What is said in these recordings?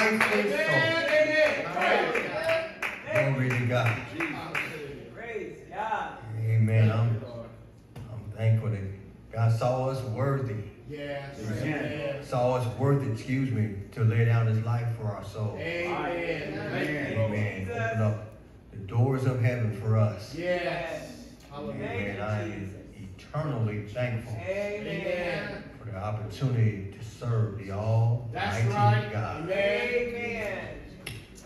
Glory to God. Praise God. Amen. I'm, I'm thankful that God saw us worthy. Yes. Amen. Saw us worthy, excuse me, to lay down his life for our soul. Amen. Amen. Amen. Open up the doors of heaven for us. Yes. Hallelujah. Amen. I am eternally thankful Amen. for the opportunity serve the Almighty That's right. God. Amen.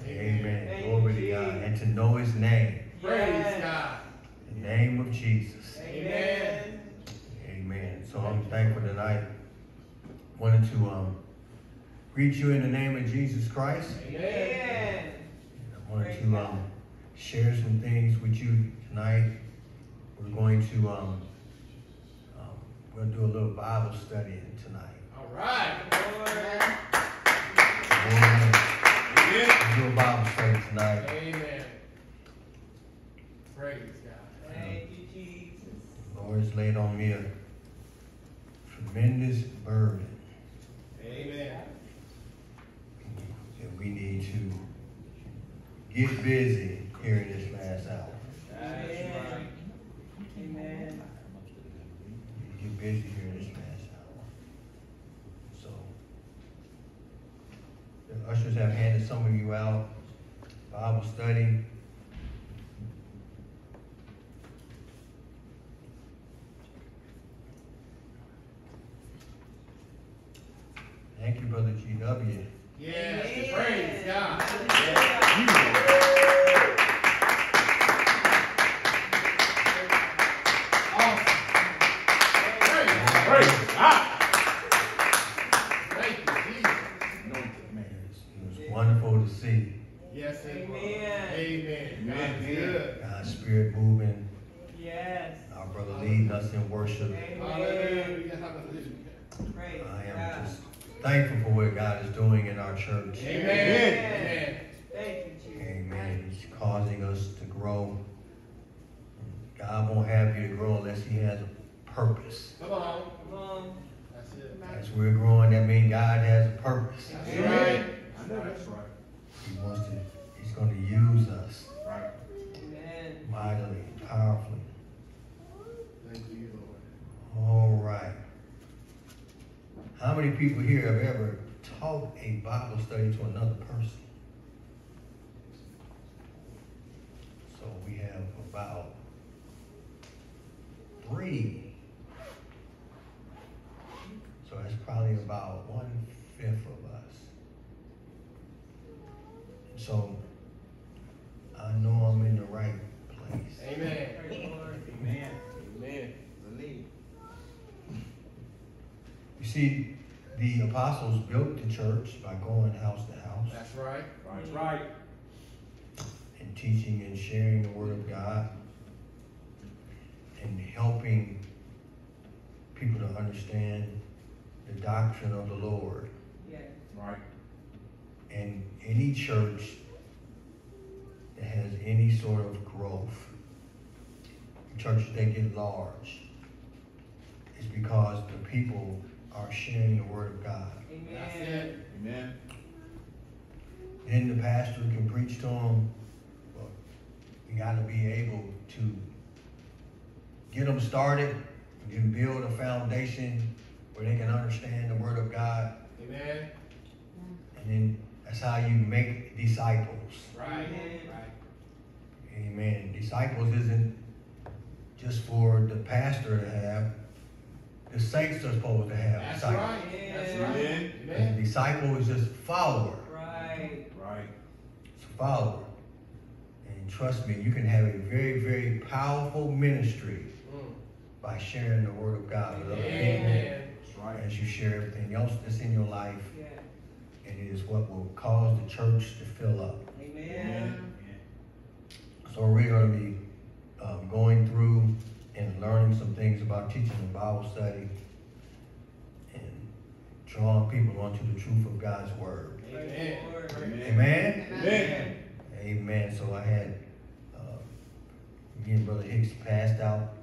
Amen. Amen. Glory to God. And to know his name. Praise. God. The name of Jesus. Amen. Amen. So I'm thankful tonight. Wanted to um, greet you in the name of Jesus Christ. Amen. I wanted to um, share some things with you tonight. We're going to um, um, we're going to do a little Bible studying tonight. Right. Lord. We're do a Bible study tonight. Amen. Praise God. Thank you, Jesus. The Lord's laid on me a tremendous burden Amen. that we need to get busy here in this last hour. Amen. Amen. Get busy here in this last hour. So, the ushers have handed some of you out Bible study. Thank you, Brother GW. Yes. Praise God. Awesome. Praise Praise God. Thank you, Jesus. Man, it's- it was wonderful to see Yes, it was. Amen. Amen. God is Amen. good. God's Spirit moving, Yes. our brother leading us in worship. Amen. Hallelujah. Hallelujah. Praise I am just thankful for what God is doing in our church. Amen. Amen. Thank. Amen. He's causing us to grow. God won't have you to grow unless He has a purpose. Come on. Come on. That's it. As we're growing, that means God has a purpose. That's right. I know that's right. He wants to, He's going to use us Right. Amen. mightily, powerfully. Thank you, Lord. All right. How many people here have ever taught a Bible study to another person? So we have about three. So that's probably about one fifth of us. So I know I'm in the right place. Amen. Praise the Lord. Amen. Amen. Believe. You see, the apostles built the church by going house to house That's right. That's right. and teaching and sharing the word of God and helping people to understand the doctrine of the Lord. Yes. Right. And any church that has any sort of growth, churches that get large, is because the people are sharing the word of God. That's Amen. it. Amen. Then the pastor can preach to them. Well, we got to be able to get them started and then build a foundation where they can understand the Word of God. Amen. And then that's how you make disciples. Right. Amen. Right. Amen. Disciples isn't just for the pastor to have. The saints are supposed to have That's disciples. right. That's right. Amen. And the Amen. disciple is just follower. Right. Right. It's a follower. And trust me, you can have a very, very powerful ministry Mm. by sharing the word of God with other people Amen. That's right. as you share everything else that's in your life. Yeah. And it is what will cause the church to fill up. Amen. So we're going to be um, going through and learning some things about teaching the Bible study and drawing people onto the truth of God's word. Amen. Amen. Amen? Amen. So I had uh, me and Brother Hicks passed out.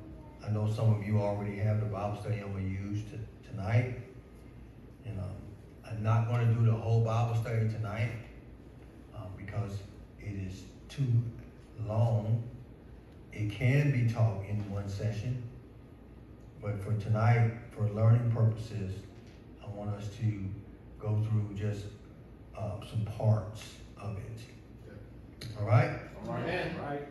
I know some of you already have the Bible study I'm going to use tonight. And um, I'm not gonna do the whole Bible study tonight, uh, because it is too long. It can be taught in one session, but for tonight, for learning purposes, I want us to go through just, uh, some parts of it. All right? All right. Amen. Right.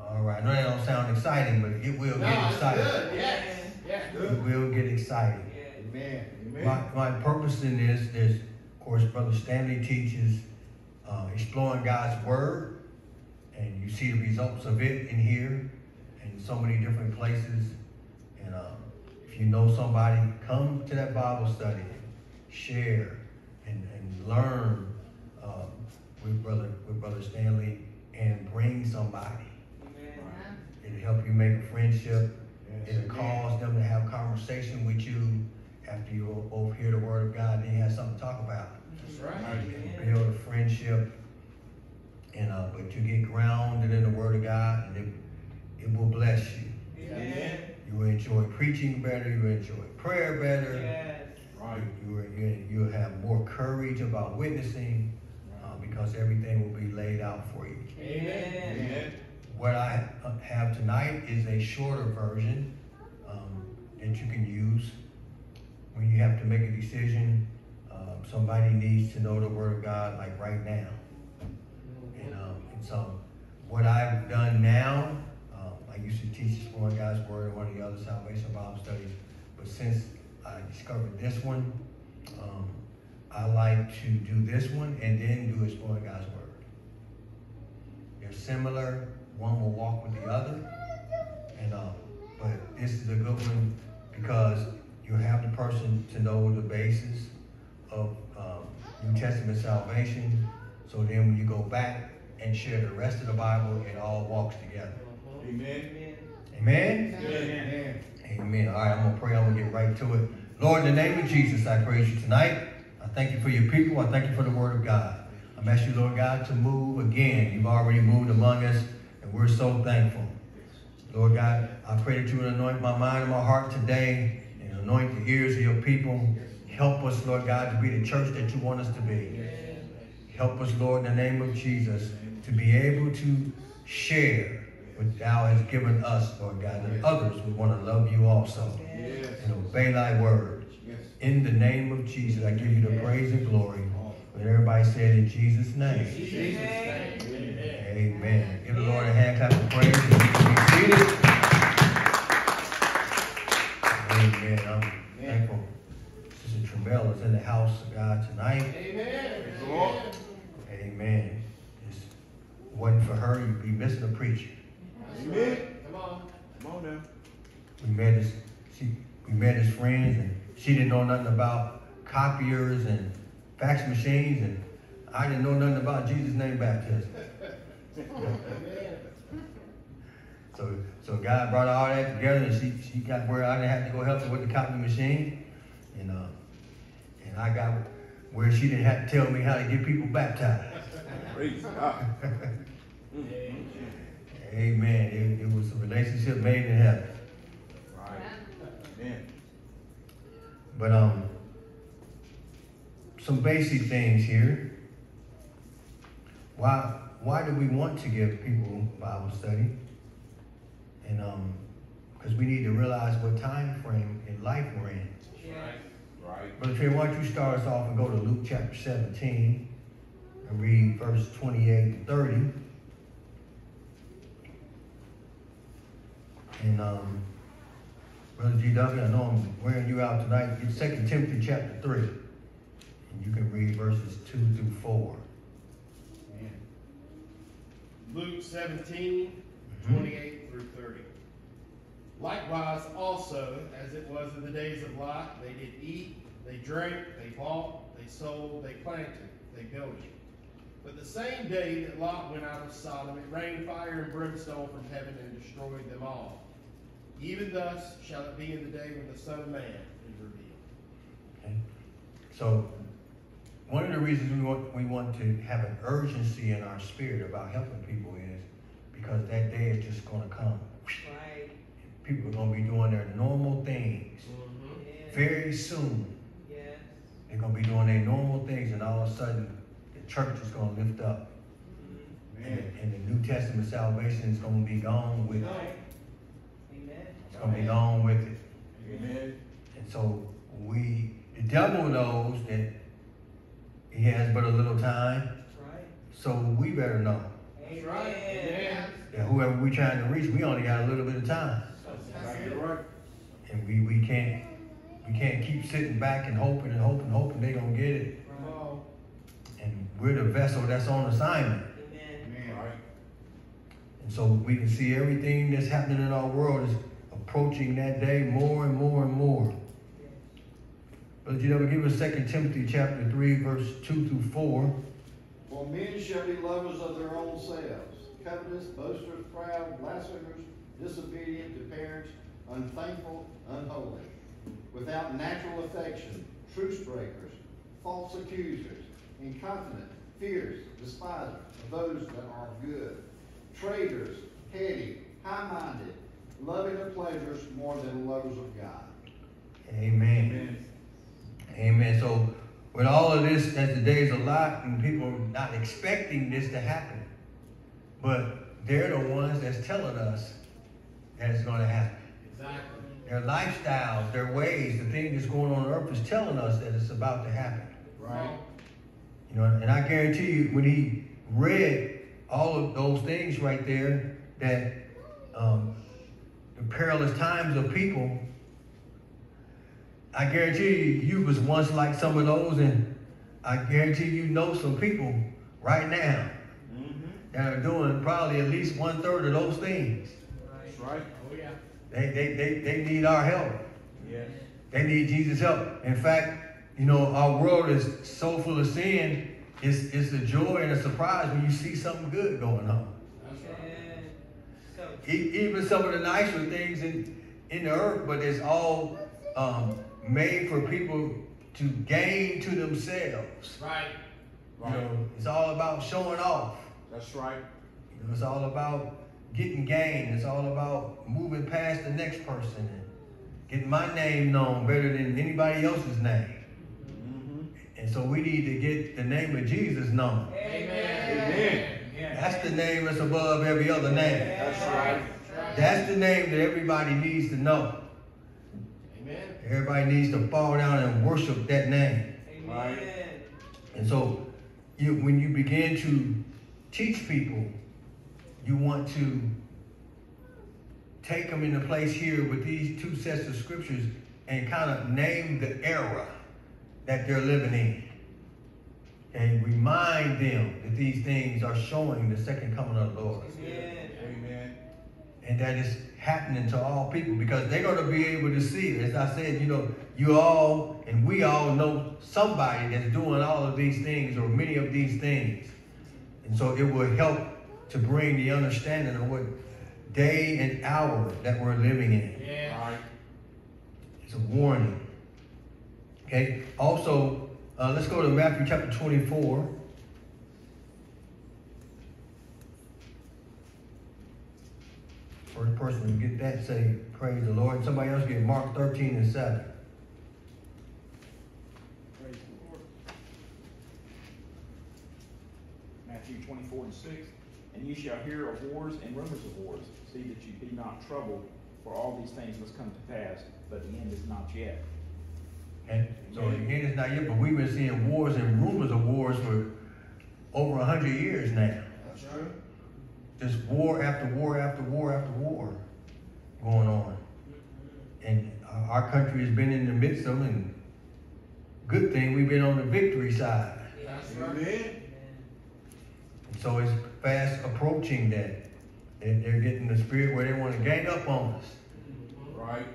All right, I know that don't sound exciting, but it will No, get it's exciting. good. Yes. Yes. It will get exciting. Yes. Amen. My, Amen. my purpose in this is, of course, Brother Stanley teaches uh, exploring God's Word, and you see the results of it in here and so many different places. And um, if you know somebody, come to that Bible study, share, and, and learn um, with Brother with Brother Stanley, and bring somebody. Amen. It'll help you make a friendship. Yes. It'll cause them to have conversation with you after you both hear the word of God, then you have something to talk about. That's right. Build a friendship, and uh, but you get grounded in the word of God, and it, it will bless you. Amen. You will enjoy preaching better. You will enjoy prayer better. Yes. Right. You will you, you'll have more courage about witnessing uh, because everything will be laid out for you. Amen. Amen. What I uh, have tonight is a shorter version um, that you can use when you have to make a decision. Um, somebody needs to know the Word of God, like right now. And, um, and so, what I've done now, um, I used to teach Exploring God's Word in one of the other Salvation Bible studies, but since I discovered this one, um, I like to do this one and then do Exploring God's Word. They're similar. One will walk with the other. And um, but this is a good one because you have the person to know the basis of um, New Testament salvation. So then when you go back and share the rest of the Bible, it all walks together. Amen. Amen? Amen. Amen. All right, I'm going to pray. I'm going to get right to it. Lord, in the name of Jesus, I praise you tonight. I thank you for your people. I thank you for the word of God. I'm asking you, Lord God, to move again. You've already moved among us, and we're so thankful. Lord God, I pray that you would anoint my mind and my heart today and anoint the ears of your people. Help us, Lord God, to be the church that you want us to be. Help us, Lord, in the name of Jesus, to be able to share what thou hast given us, Lord God, that others would want to love you also Yes. and obey thy word. Yes. In the name of Jesus, I give you the praise and glory. And everybody said in Jesus' name. Jesus' name. Amen. Amen. Give the Lord a hand clap of praise. and you can be. Amen. I'm thankful. Sister Trammell is in the house of God tonight. Amen. Praise the Amen. Wasn't for her, you'd be missing a preacher. Amen. Come on. Come on now. We met as she we met as friends and she didn't know nothing about copiers and fax machines and I didn't know nothing about Jesus' name baptism. So so God brought all that together and she she got where I didn't have to go help her with the copy machine. And uh and I got where she didn't have to tell me how to get people baptized. Praise God. Amen. It, it was a relationship made in heaven. Right. Amen. But um, some basic things here. Why why do we want to give people Bible study? And um, because we need to realize what time frame in life we're in. Yes. Right. Brother Trey, why don't you start us off and go to Luke chapter 17 and read verse 28 to 30. And um, Brother GW, I know I'm wearing you out tonight. Get 2 Timothy chapter 3. And you can read verses 2 through 4. Luke 17, Mhm. 28 through 30. Likewise, also, as it was in the days of Lot, they did eat, they drank, they bought, they sold, they planted, they builded. But the same day that Lot went out of Sodom, it rained fire and brimstone from heaven and destroyed them all. Even thus shall it be in the day when the Son of Man is revealed. Okay? So, one of the reasons we want, we want to have an urgency in our spirit about helping people is because that day is just going to come. Right. People are going to be doing their normal things Yes. very soon. Yes. They're gonna be doing their normal things, and all of a sudden, the church is gonna lift up. Mm-hmm. And, Amen. and the New Testament salvation is gonna be gone with. Right. Amen. It's gonna be gone with it. Amen. And so we, the devil knows that he has but a little time, Right. so we better know That's right. Amen. Amen. that whoever we're trying to reach, we only got a little bit of time. Exactly right. And we, we can't, we can't keep sitting back and hoping and hoping, hoping they're gonna get it. Come on. And we're the vessel that's on assignment. Amen. Amen. Right. And so we can see everything that's happening in our world is approaching that day more and more and more. But you know, give us Second Timothy chapter three, verse two through four. For men shall be lovers of their own selves, covetous, boasters, proud, blasphemers, disobedient to parents, unthankful, unholy, without natural affection, truce breakers, false accusers, incontinent, fierce, despisers of those that are good, traitors, heady, high-minded, loving of pleasures more than lovers of God. Amen. Amen. Amen. So with all of this, as the days a lot, and people are not expecting this to happen, but they're the ones that's telling us that it's going to happen. Exactly. Their lifestyles, their ways, the thing that's going on on earth is telling us that it's about to happen. Right. You know, and I guarantee you, when he read all of those things right there, that um, the perilous times of people, I guarantee you, you was once like some of those, and I guarantee you know some people right now Mm-hmm. that are doing probably at least one third of those things. That's Right. right. Oh, yeah. They, they, they, they need our help. Yes. They need Jesus' help. In fact, you know, our world is so full of sin. It's, it's a joy and a surprise when you see something good going on. That's right. Amen. So, E- even some of the nicer things in, in the earth, but it's all um, made for people to gain to themselves. Right. You know, it's all about showing off. That's right. You know, it's all about getting gain. It's all about moving past the next person and getting my name known better than anybody else's name. Mm-hmm. And so we need to get the name of Jesus known. Amen. Amen. That's the name that's above every other name. That's right. That's the name that everybody needs to know. Amen. Everybody needs to fall down and worship that name. Amen. And so you, when you begin to teach people, you want to take them into place here with these two sets of scriptures and kind of name the era that they're living in. And remind them that these things are showing the second coming of the Lord. Amen. Amen. And that is happening to all people because they're going to be able to see it. As I said, you know, you all and we all know somebody that's doing all of these things or many of these things. And so it will help to bring the understanding of what day and hour that we're living in. Yeah. Right. It's a warning. Okay. Also, uh, let's go to Matthew chapter 24. First person to get that say, Praise the Lord. Somebody else get Mark 13 and 7. Praise the Lord. Matthew 24 and 6. And you shall hear of wars and rumors of wars. See that you be not troubled, for all these things must come to pass, but the end is not yet. And so the end is not yet, but we've been seeing wars and rumors of wars for over a hundred years now. That's true. Just war after war after war after war going on. And our country has been in the midst of them, and good thing we've been on the victory side. That's right. And so it's fast approaching that. They're, they're getting the spirit where they want to gang up on us. Right.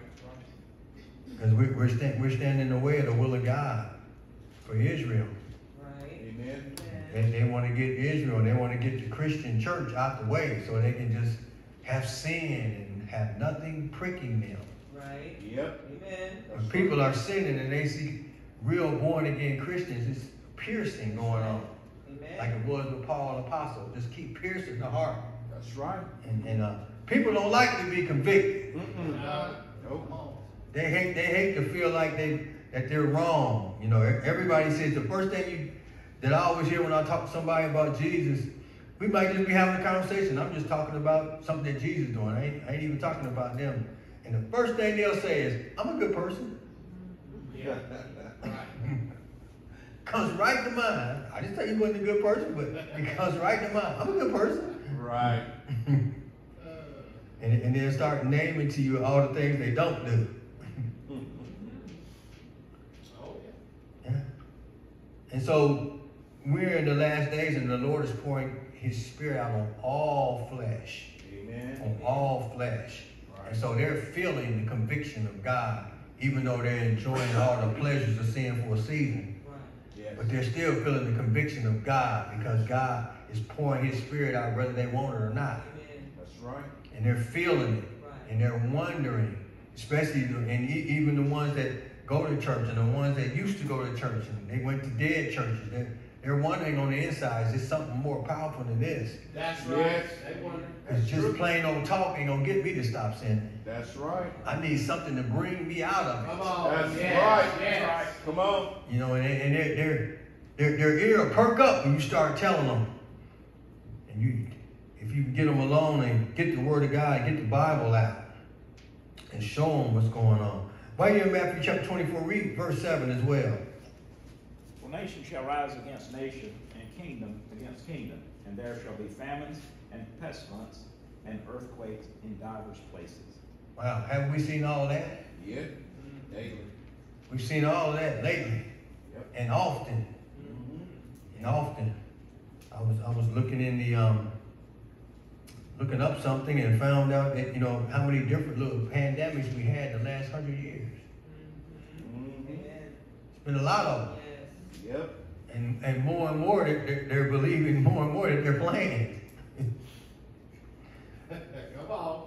Because we, we're, stand, we're standing in the way of the will of God for Israel. Right. Amen. They, they want to get Israel, they want to get the Christian church out the way so they can just have sin and have nothing pricking them. Right. Yep. Amen. When people are sinning and they see real born again Christians, it's piercing going on. Amen. Like it was with Paul the Apostle. Just keep piercing the heart. That's right. And, and uh, people don't like to be convicted. Mm-mm. Uh, Nope. They hate they hate to feel like they that they're wrong. You know, everybody says the first thing you that I always hear when I talk to somebody about Jesus, we might just be having a conversation. I'm just talking about something that Jesus is doing. I ain't, I ain't even talking about them. And the first thing they'll say is, I'm a good person. Yeah. Right. Comes right to mind. I didn't say you wasn't a good person, but it comes right to mind. I'm a good person. Right. And, and they'll start naming to you all the things they don't do. oh, yeah. Yeah. And so we're in the last days, and the Lord is pouring His Spirit out on all flesh, Amen. on all flesh. And so they're feeling the conviction of God, even though they're enjoying all the pleasures of sin for a season. Right. Yes. But they're still feeling the conviction of God because God is pouring His Spirit out whether they want it or not. Amen. That's right. And they're feeling it. Right. And they're wondering, especially, the, and even the ones that go to church and the ones that used to go to church and they went to dead churches. They're, they're wondering on the inside, is there something more powerful than this? That's right. Yes. They. It's just true. plain old talk ain't gonna get me to stop sinning. That's right. I need something to bring me out of Come it. on. That's yes, right. Yes. Come on. You know, and, and their, their, their, their ear will perk up when you start telling them. And you, if you can get them alone and get the Word of God, get the Bible out, and show them what's going on. While you're in Matthew chapter 24, read verse 7 as well. For nation shall rise against nation, and kingdom against kingdom, and there shall be famines and pestilence and earthquakes in divers places. Wow, haven't we seen all that? Yeah. Daily. We've seen all of that lately, Yep. and often, Mm-hmm. and often. I was I was looking in the um looking up something and found out that you know how many different little pandemics we had in the last hundred years. Mm-hmm. It's been a lot of them, Yes. Yep. and and more and more they're, they're, they're believing more and more that they're playing. Come on.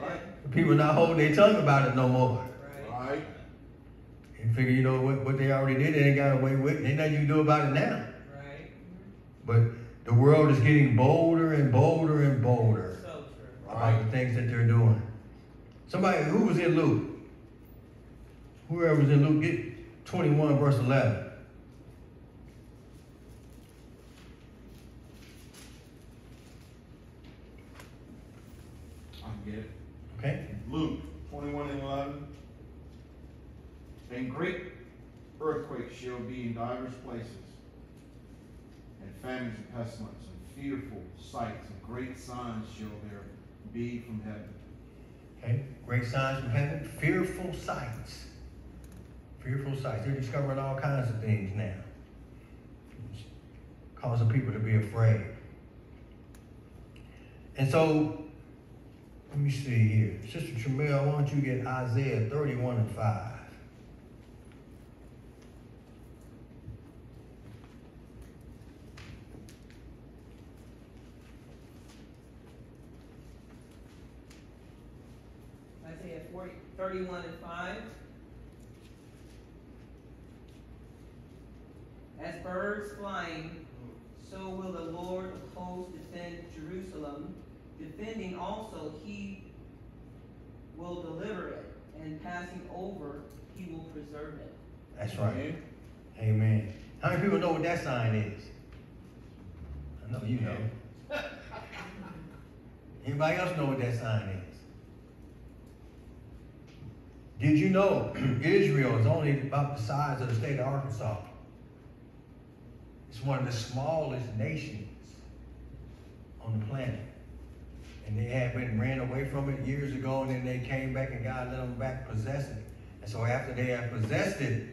Right. People not holding their tongue about it no more. Right. Right. And figure you know what, what they already did, they ain't got away with. it. Ain't nothing you can do about it now. Right. But the world is getting bolder and bolder and bolder. So true. about the things that they're doing. Somebody who was in Luke, whoever was in Luke, get 21 verse 11. I can get it. Okay? Luke 21 and 11. And great earthquakes shall be in divers places, and famines and pestilence, and fearful sights, and great signs shall there be from heaven. Okay? Great signs from heaven, fearful sights. Fearful sights. They're discovering all kinds of things now. It's causing people to be afraid. And so, let me see here. Sister Trammell, why don't you get Isaiah 31 and 5? Isaiah 40, 31 and 5. As birds flying, so will the Lord of hosts defend Jerusalem. Defending also, he will deliver it, and passing over, he will preserve it. That's right. Amen. Amen. How many people know what that sign is? I know you know. Anybody else know what that sign is? Did you know Israel is only about the size of the state of Arkansas? It's one of the smallest nations on the planet. And they had been ran away from it years ago, and then they came back and God let them back possess it. And so after they have possessed it,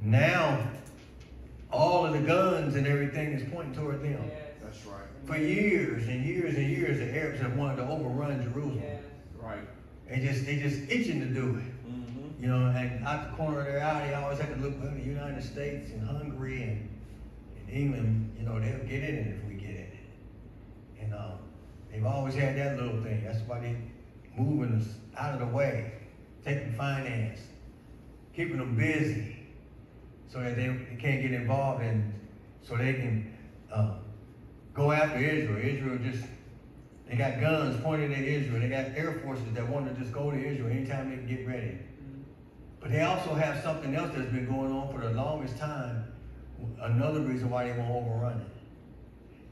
now all of the guns and everything is pointing toward them. Yes. That's right. For years and years and years, the Arabs have wanted to overrun Jerusalem. Yes. Right. They just they just itching to do it. You know, and out the corner of their eye, they always have to look at the United States and Hungary and, and England. You know, they'll get in it if we get in it. And um, they've always had that little thing. That's why they're moving us out of the way, taking finance, keeping them busy, so that they, they can't get involved and so they can uh, go after Israel. Israel just they got guns pointed at Israel. They got air forces that want to just go to Israel anytime they can get ready. But they also have something else that's been going on for the longest time. Another reason why they won't overrun it.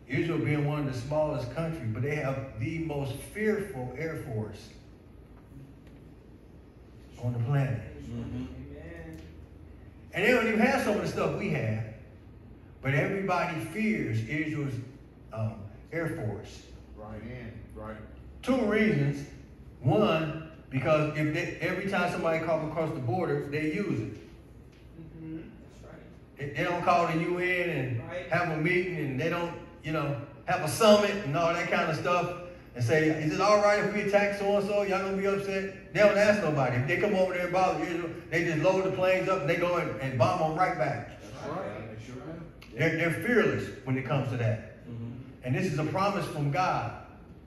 Israel being one of the smallest countries, but they have the most fearful air force on the planet. Amen. And they don't even have some of the stuff we have. But everybody fears Israel's um, air force. Right in, right. Two reasons. One, because if they, every time somebody comes across the border, they use it. Mhm. That's right. They, they don't call the UN and Right. have a meeting, and they don't, you know, have a summit and all that kind of stuff, and say, "Is it all right if we attack so and so? Y'all gonna be upset?" They don't ask nobody. If they come over there and bother Israel, they just load the planes up and they go and, and bomb them right back. That's right. They sure have. They're, they're fearless when it comes to that. Mhm. And this is a promise from God.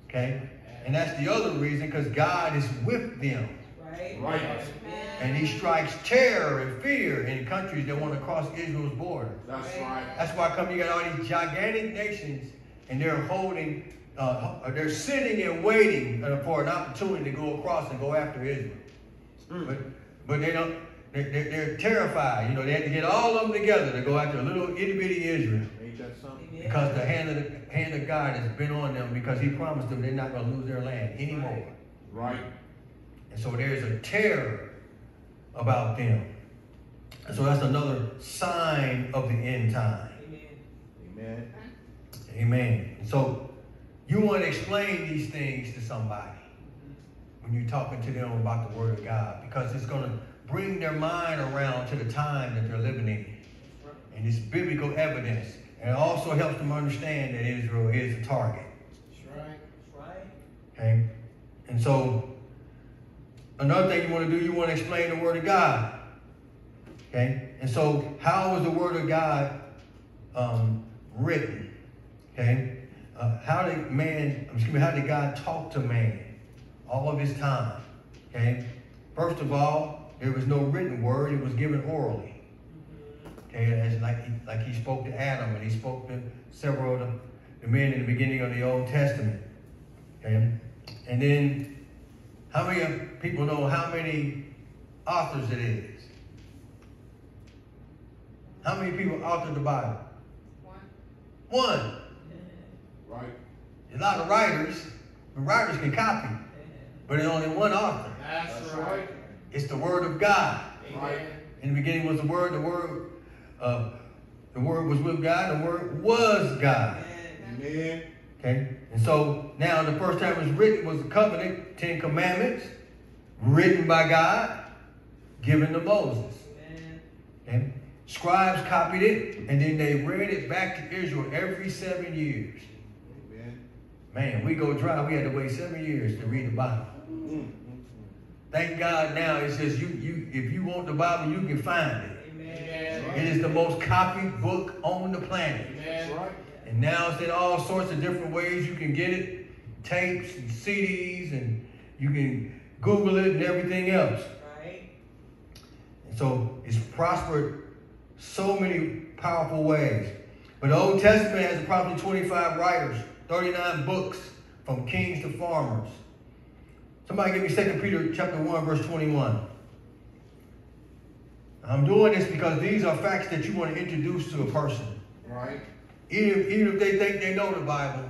Okay? And that's the other reason, because God is with them. Right? Right. Amen. And he strikes terror and fear in countries that want to cross Israel's border. That's right. That's why come you got all these gigantic nations and they're holding, uh, they're sitting and waiting for an opportunity to go across and go after Israel. But, but they don't, they're, they're, they're terrified. You know, they had to get all of them together to go after a little itty bitty Israel. Ain't something? Amen. Because the hand of the hand of God has been on them because He promised them they're not going to lose their land anymore. Right. And so there's a terror about them. And so that's another sign of the end time. Amen. Amen. Amen. So you want to explain these things to somebody when you're talking to them about the Word of God because it's going to bring their mind around to the time that they're living in. And it's biblical evidence. And it also helps them understand that Israel is a target. That's right. That's right. Okay? And so, another thing you want to do, you want to explain the Word of God. Okay? And so, how was the Word of God um, written? Okay? Uh, how did man, excuse me, how did God talk to man all of his time? Okay? First of all, there was no written word, it was given orally. Okay, as like he, like he spoke to Adam and he spoke to several of the, the men in the beginning of the Old Testament. Okay, and then how many people know how many authors it is? How many people authored the Bible? One. One. Right. A lot of writers, but writers can copy, but there's only one author. That's, That's right. right. It's the Word of God. Amen. In the beginning was the Word. The Word, uh, the Word was with God. The Word was God. Amen. Okay, and so now the first time it was written was the covenant, Ten Commandments, written by God, given to Moses. Amen. Okay, scribes copied it, and then they read it back to Israel every seven years. Amen. Man, we go dry. We had to wait seven years to read the Bible. Mm. Thank God now it's just you. You, if you want the Bible, you can find it. It is the most copied book on the planet. Right. And now it's in all sorts of different ways you can get it tapes and CDs, and you can Google it and everything else. Right. And so it's prospered so many powerful ways. But the Old Testament has approximately 25 writers, 39 books, from kings to farmers. Somebody give me 2 Peter chapter 1, verse 21. I'm doing this because these are facts that you want to introduce to a person. Right. Even if, even if they think they know the Bible,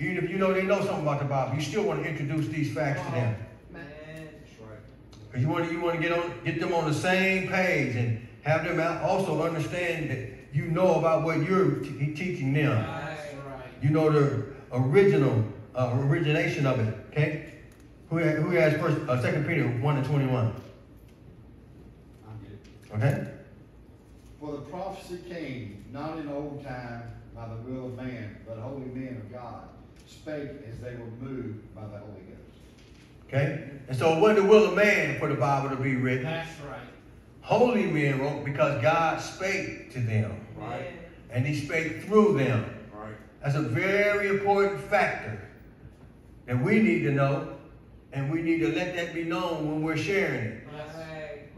even if you know they know something about the Bible, you still want to introduce these facts to them. Amen. That's right. Because you want to, you want to get on get them on the same page and have them also understand that you know about what you're t- teaching them. That's right. You know the original uh, origination of it. Okay, who who has first uh, Second Peter one and twenty one? Okay, For the prophecy came not in old time by the will of man, but holy men of God spake as they were moved by the Holy Ghost. okay, and so it wasn't the will of man for the Bible to be written. That's right. Holy men wrote because God spake to them, Right. and He spake through them. Right. That's a very important factor that we need to know, and we need to let that be known when we're sharing it. That's right. Right.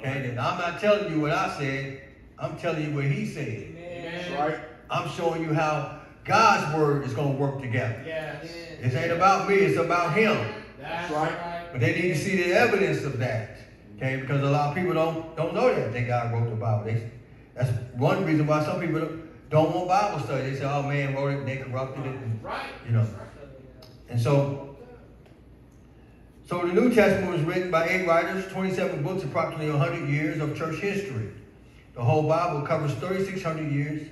Okay, then I'm not telling you what I said, I'm telling you what he said. Amen. Right. I'm showing you how God's word is going to work together. Yes. This ain't about me, it's about him. That's right. right. But they need to see the evidence of that. Okay, because a lot of people don't don't know that that God wrote the Bible. They, that's one reason why some people don't, don't want Bible study. They say, "Oh man, wrote it, and they corrupted it." And, Right. You know. and so, so the New Testament was written by eight writers, 27 books, approximately 100 years of church history. The whole Bible covers 3,600 years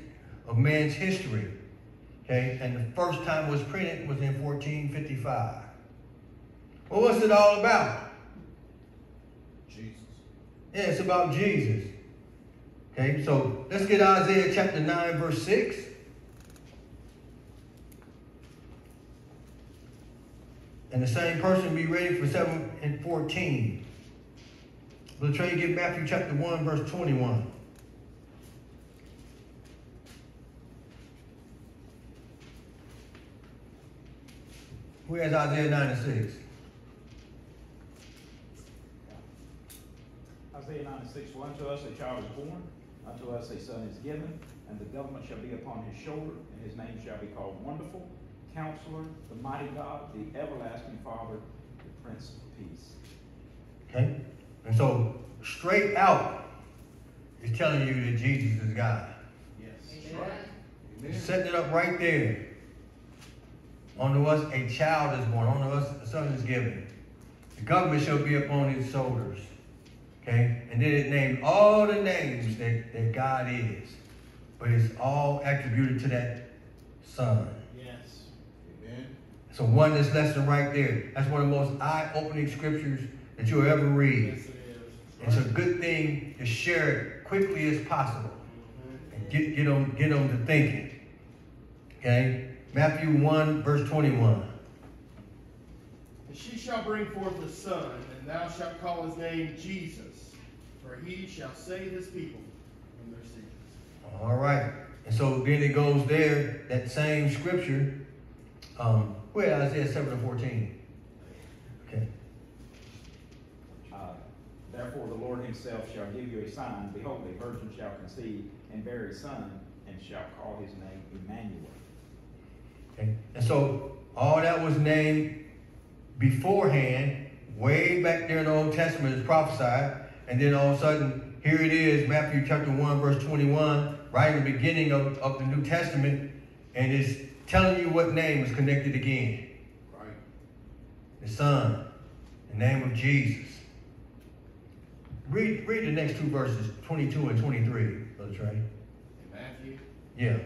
of man's history. Okay, and the first time it was printed was in 1455. Well, what's it all about? Jesus. Yeah, it's about Jesus. Okay, so let's get Isaiah chapter 9, verse 6. And the same person be ready for 7 and 14. We'll try to get Matthew chapter 1, verse 21. Who has Isaiah 9 and 6? Isaiah 9 and 6, For unto us a child is born, unto us a son is given, and the government shall be upon his shoulder, and his name shall be called Wonderful, Counselor, the Mighty God, the Everlasting Father, the Prince of Peace. Okay? And so, straight out, he's telling you that Jesus is God. Yes. Right. It's Amen. setting it up right there. Unto us a child is born, unto us a son is given. The government shall be upon his shoulders. Okay? And then it named all the names that, that God is. But it's all attributed to that son. Yes. one So oneness lesson right there. That's one of the most eye-opening scriptures that you'll ever read. Yes, it is. It's a good thing to share it quickly as possible and get get them get them to thinking. Okay, Matthew one verse twenty one. And she shall bring forth a son, and thou shalt call his name Jesus, for he shall save his people from their sins. All right, and so then it goes there that same scripture. Um, where Isaiah seven and fourteen. Okay, Uh, Therefore the Lord himself shall give you a sign, behold, a virgin shall conceive and bear a son, and shall call his name Emmanuel. okay, and so all that was named beforehand, way back there in the Old Testament, is prophesied, and then all of a sudden, here it is, Matthew chapter 1, verse 21, right in the beginning of, of the New Testament, and it's telling you what name is connected again. Right. The Son, the name of Jesus. Read, read the next two verses, 22 and 23, Brother Trey. In Matthew, Yeah.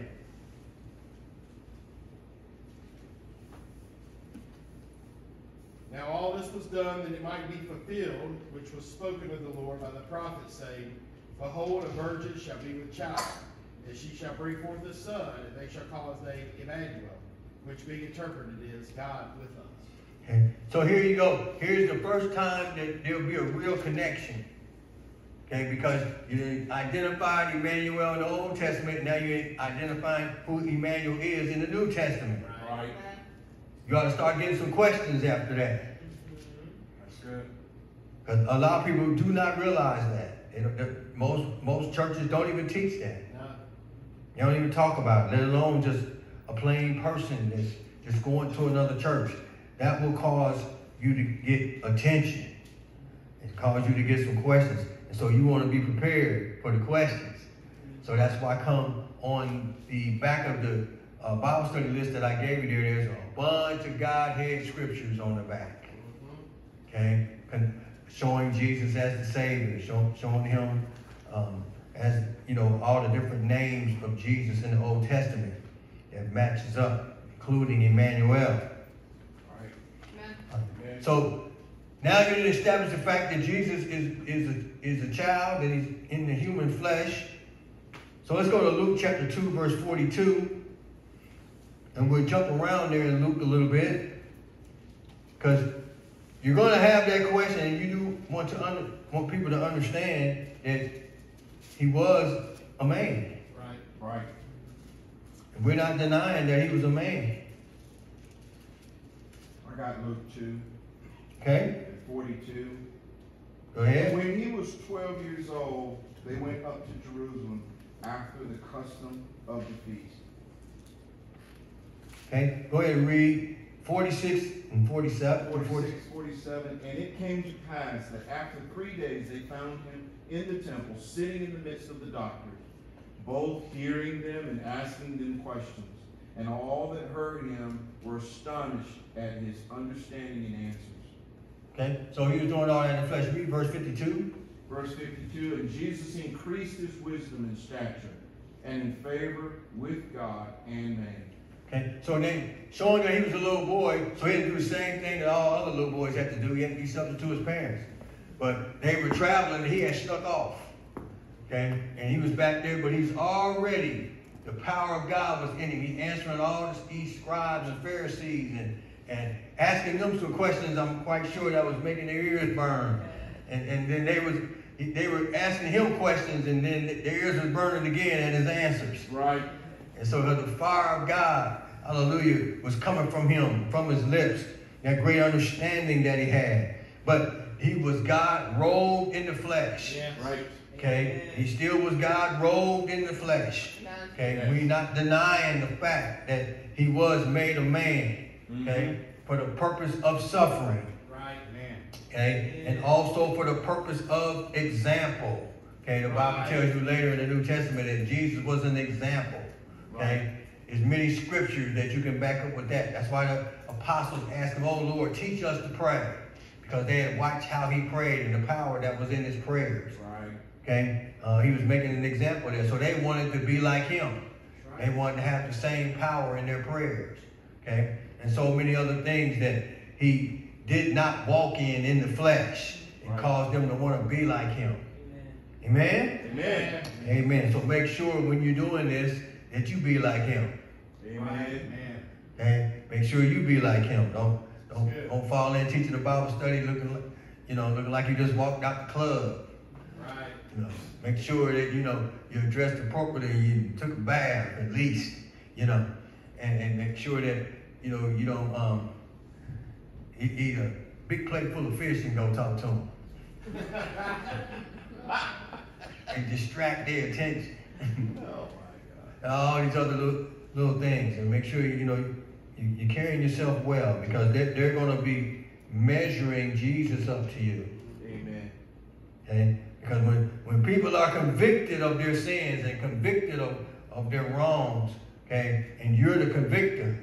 Now all this was done that it might be fulfilled, which was spoken of the Lord by the prophet, saying, Behold, a virgin shall be with child, and she shall bring forth a son, and they shall call his name Emmanuel, which being interpreted is God with us. Okay. So here you go. Here's the first time that there'll be a real connection. Okay, because you identified Emmanuel in the Old Testament, now you're identifying who Emmanuel is in the New Testament. Right. You ought to start getting some questions after that. That's good. Because a lot of people do not realize that. They don't- most, most churches don't even teach that. They don't even talk about it, let alone just a plain person that's just going to another church. That will cause you to get attention. It cause you to get some questions. And so you want to be prepared for the questions. So that's why I come on the back of the uh, Bible study list that I gave you there, there's a bunch of Godhead scriptures on the back. Okay? Con- Showing Jesus as the Savior, show, showing him um, as, you know, all the different names of Jesus in the Old Testament that matches up, including Emmanuel. Right. So now you establish the fact that Jesus is, is, a, is a child, that he's in the human flesh. So let's go to Luke chapter 2, verse 42. And we'll jump around there in Luke a little bit. Because you're going to have that question, and you do want, to under, want people to understand that he was a man. right. Right. And we're not denying that he was a man. I got Luke two Okay? and forty-two. Go ahead. When he was twelve years old, they went up to Jerusalem after the custom of the feast. Okay? Go ahead and read 46 and 47. 46, 47, and it came to pass that after three days they found him in the temple, sitting in the midst of the doctors, both hearing them and asking them questions. And all that heard him were astonished at his understanding and answers. Okay, so he was doing all that in the flesh. Read verse 52. Verse 52, and Jesus increased his wisdom and stature, and in favor with God and man. Okay, so then showing that he was a little boy, so he had to do the same thing that all other little boys had to do. He had to be subject to his parents. But they were traveling and he had snuck off. Okay, and he was back there, but he's already, the power of God was in him. He answering all these scribes and Pharisees and, and asking them some questions I'm quite sure that was making their ears burn. And, and then they was they were asking him questions and then their ears was burning again at his answers. Right? And so the fire of God, hallelujah, was coming from him, from his lips, that great understanding that he had. But he was God robed in the flesh. Yes. Right? Okay? He still was God robed in the flesh. Okay? we not denying the fact that he was made a man. Mm-hmm. Okay? For the purpose of suffering. Right, man. Okay? And also for the purpose of example. Okay? The Bible tells you later in the New Testament that Jesus was an example. Okay? There's many scriptures that you can back up with that. That's why the apostles asked him, Oh Lord, teach us to pray. Because they had watched how he prayed and the power that was in his prayers. Right. Okay? Uh, he was making an example there. So they wanted to be like him. Right. They wanted to have the same power in their prayers. Okay? And so many other things that he did not walk in in the flesh. It Right. caused them to want to be like him. Amen? Amen. Amen. So make sure when you're doing this that you be like him. Amen. Man. Okay? Make sure you be like him. Don't don't Good. don't fall in teaching the Bible study looking like you know looking like you just walked out the club. Right. You know, make sure that you know you're dressed appropriately. You took a bath at least. You know, and, and make sure that you know you don't um eat, eat a big plate full of fish and go talk to them and distract their attention. Oh my God! all these other little, little things and make sure you know you're carrying yourself well because they're, they're going to be measuring jesus up to you. Amen. okay because when, when people are convicted of their sins and convicted of, of their wrongs okay and you're the convictor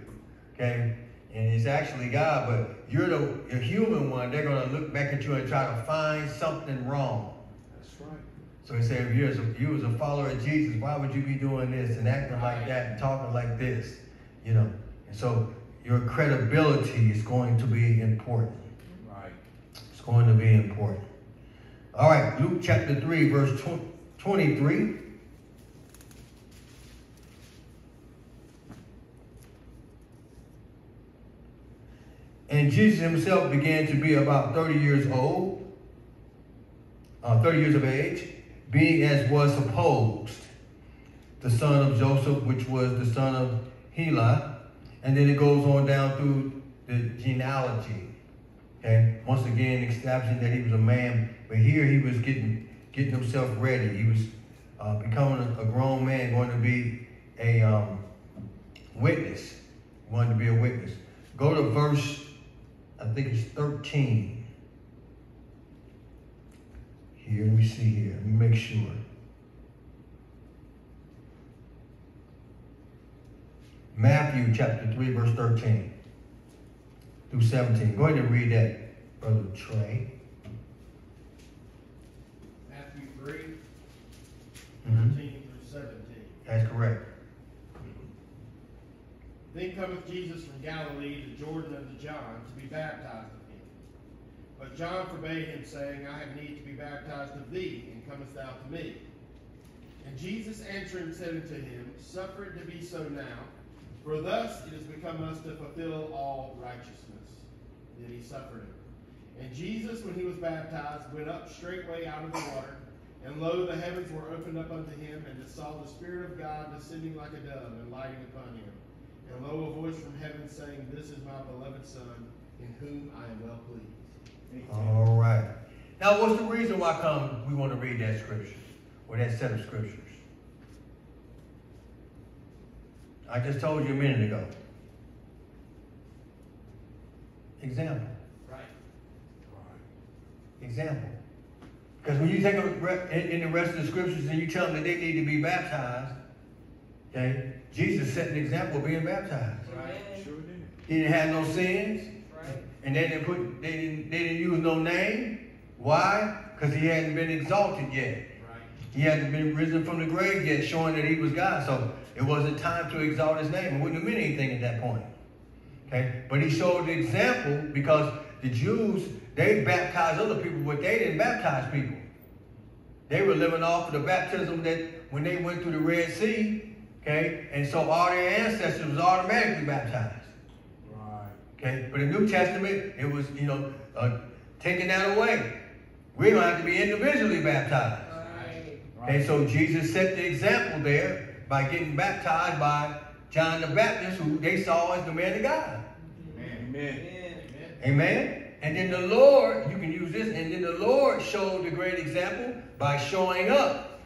okay and it's actually god but you're the, the human one they're going to look back at you and try to find something wrong That's right. so he said, if you're a, you was a follower of Jesus, why would you be doing this and acting like that and talking like this? You know. So your credibility is going to be important. Right. It's going to be important. All right, Luke chapter 3, verse 23. And Jesus himself began to be about 30 years old, uh, 30 years of age, being as was supposed, the son of Joseph, which was the son of Heli. And then it goes on down through the genealogy. Okay, once again establishing that he was a man, but here he was getting getting himself ready. He was uh, becoming a, a grown man, going to be a um, witness. Wanted to be a witness. Go to verse, I think it's 13. Here, let me see here. Let me make sure. Matthew chapter 3, verse 13 through 17. Go ahead and read that, Brother Trey. Matthew 3, Mhm. 13 through 17. That's correct. Then cometh Jesus from Galilee to Jordan unto John to be baptized of him. But John forbade him, saying, I have need to be baptized of thee, and comest thou to me? And Jesus answering said unto him, Suffer it to be so now, for thus it has become us to fulfill all righteousness. Then he suffered it. And Jesus, when he was baptized, went up straightway out of the water, and lo, the heavens were opened up unto him, and he saw the Spirit of God descending like a dove and lighting upon him. And lo, a voice from heaven saying, This is my beloved Son, in whom I am well pleased. All right. Now, what's the reason why come we want to read that scripture or that set of scriptures? I just told you a minute ago. Example. Right. Example. Because when you take a re- in, in the rest of the scriptures and you tell them that they need to be baptized, okay, Jesus set an example of being baptized. Amen. Sure did. He didn't have no sins, Right. and they didn't put they didn't they didn't use no name. Why? Because he hadn't been exalted yet. Right. He hadn't been risen from the grave yet, showing that he was God. So it wasn't time to exalt his name. It wouldn't have meant anything at that point. Okay? But he showed the example because the Jews, they baptized other people, but they didn't baptize people. They were living off of the baptism that when they went through the Red Sea, okay, and so all their ancestors was automatically baptized. Right. Okay, but in the New Testament, it was, you know, uh, taking that away. We don't have to be individually baptized. Right. Okay, so Jesus set the example there by getting baptized by John the Baptist, who they saw as the man of God. Amen. Amen. Amen. And then the Lord, you can use this, and then the Lord showed the great example by showing up.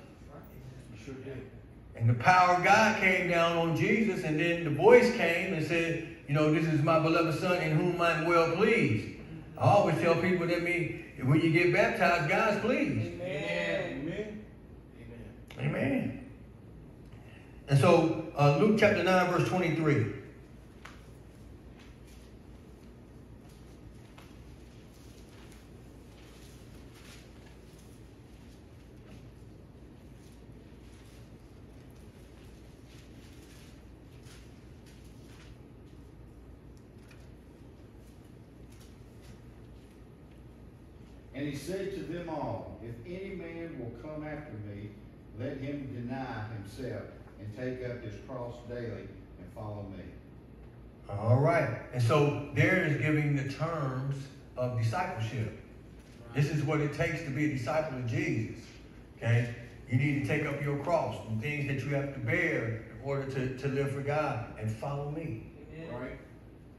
Sure did. And the power of God came down on Jesus, and then the voice came and said, You know, this is my beloved Son in whom I'm well pleased. I always tell people that mean when you get baptized, God's pleased. Amen. Amen. Amen. And so, uh, Luke chapter 9, verse 23. And he said to them all, If any man will come after me, let him deny himself and take up his cross daily and follow me. All right. And so, there is giving the terms of discipleship. This is what it takes to be a disciple of Jesus. Okay? You need to take up your cross and things that you have to bear in order to, to live for God and follow me. Amen. Right.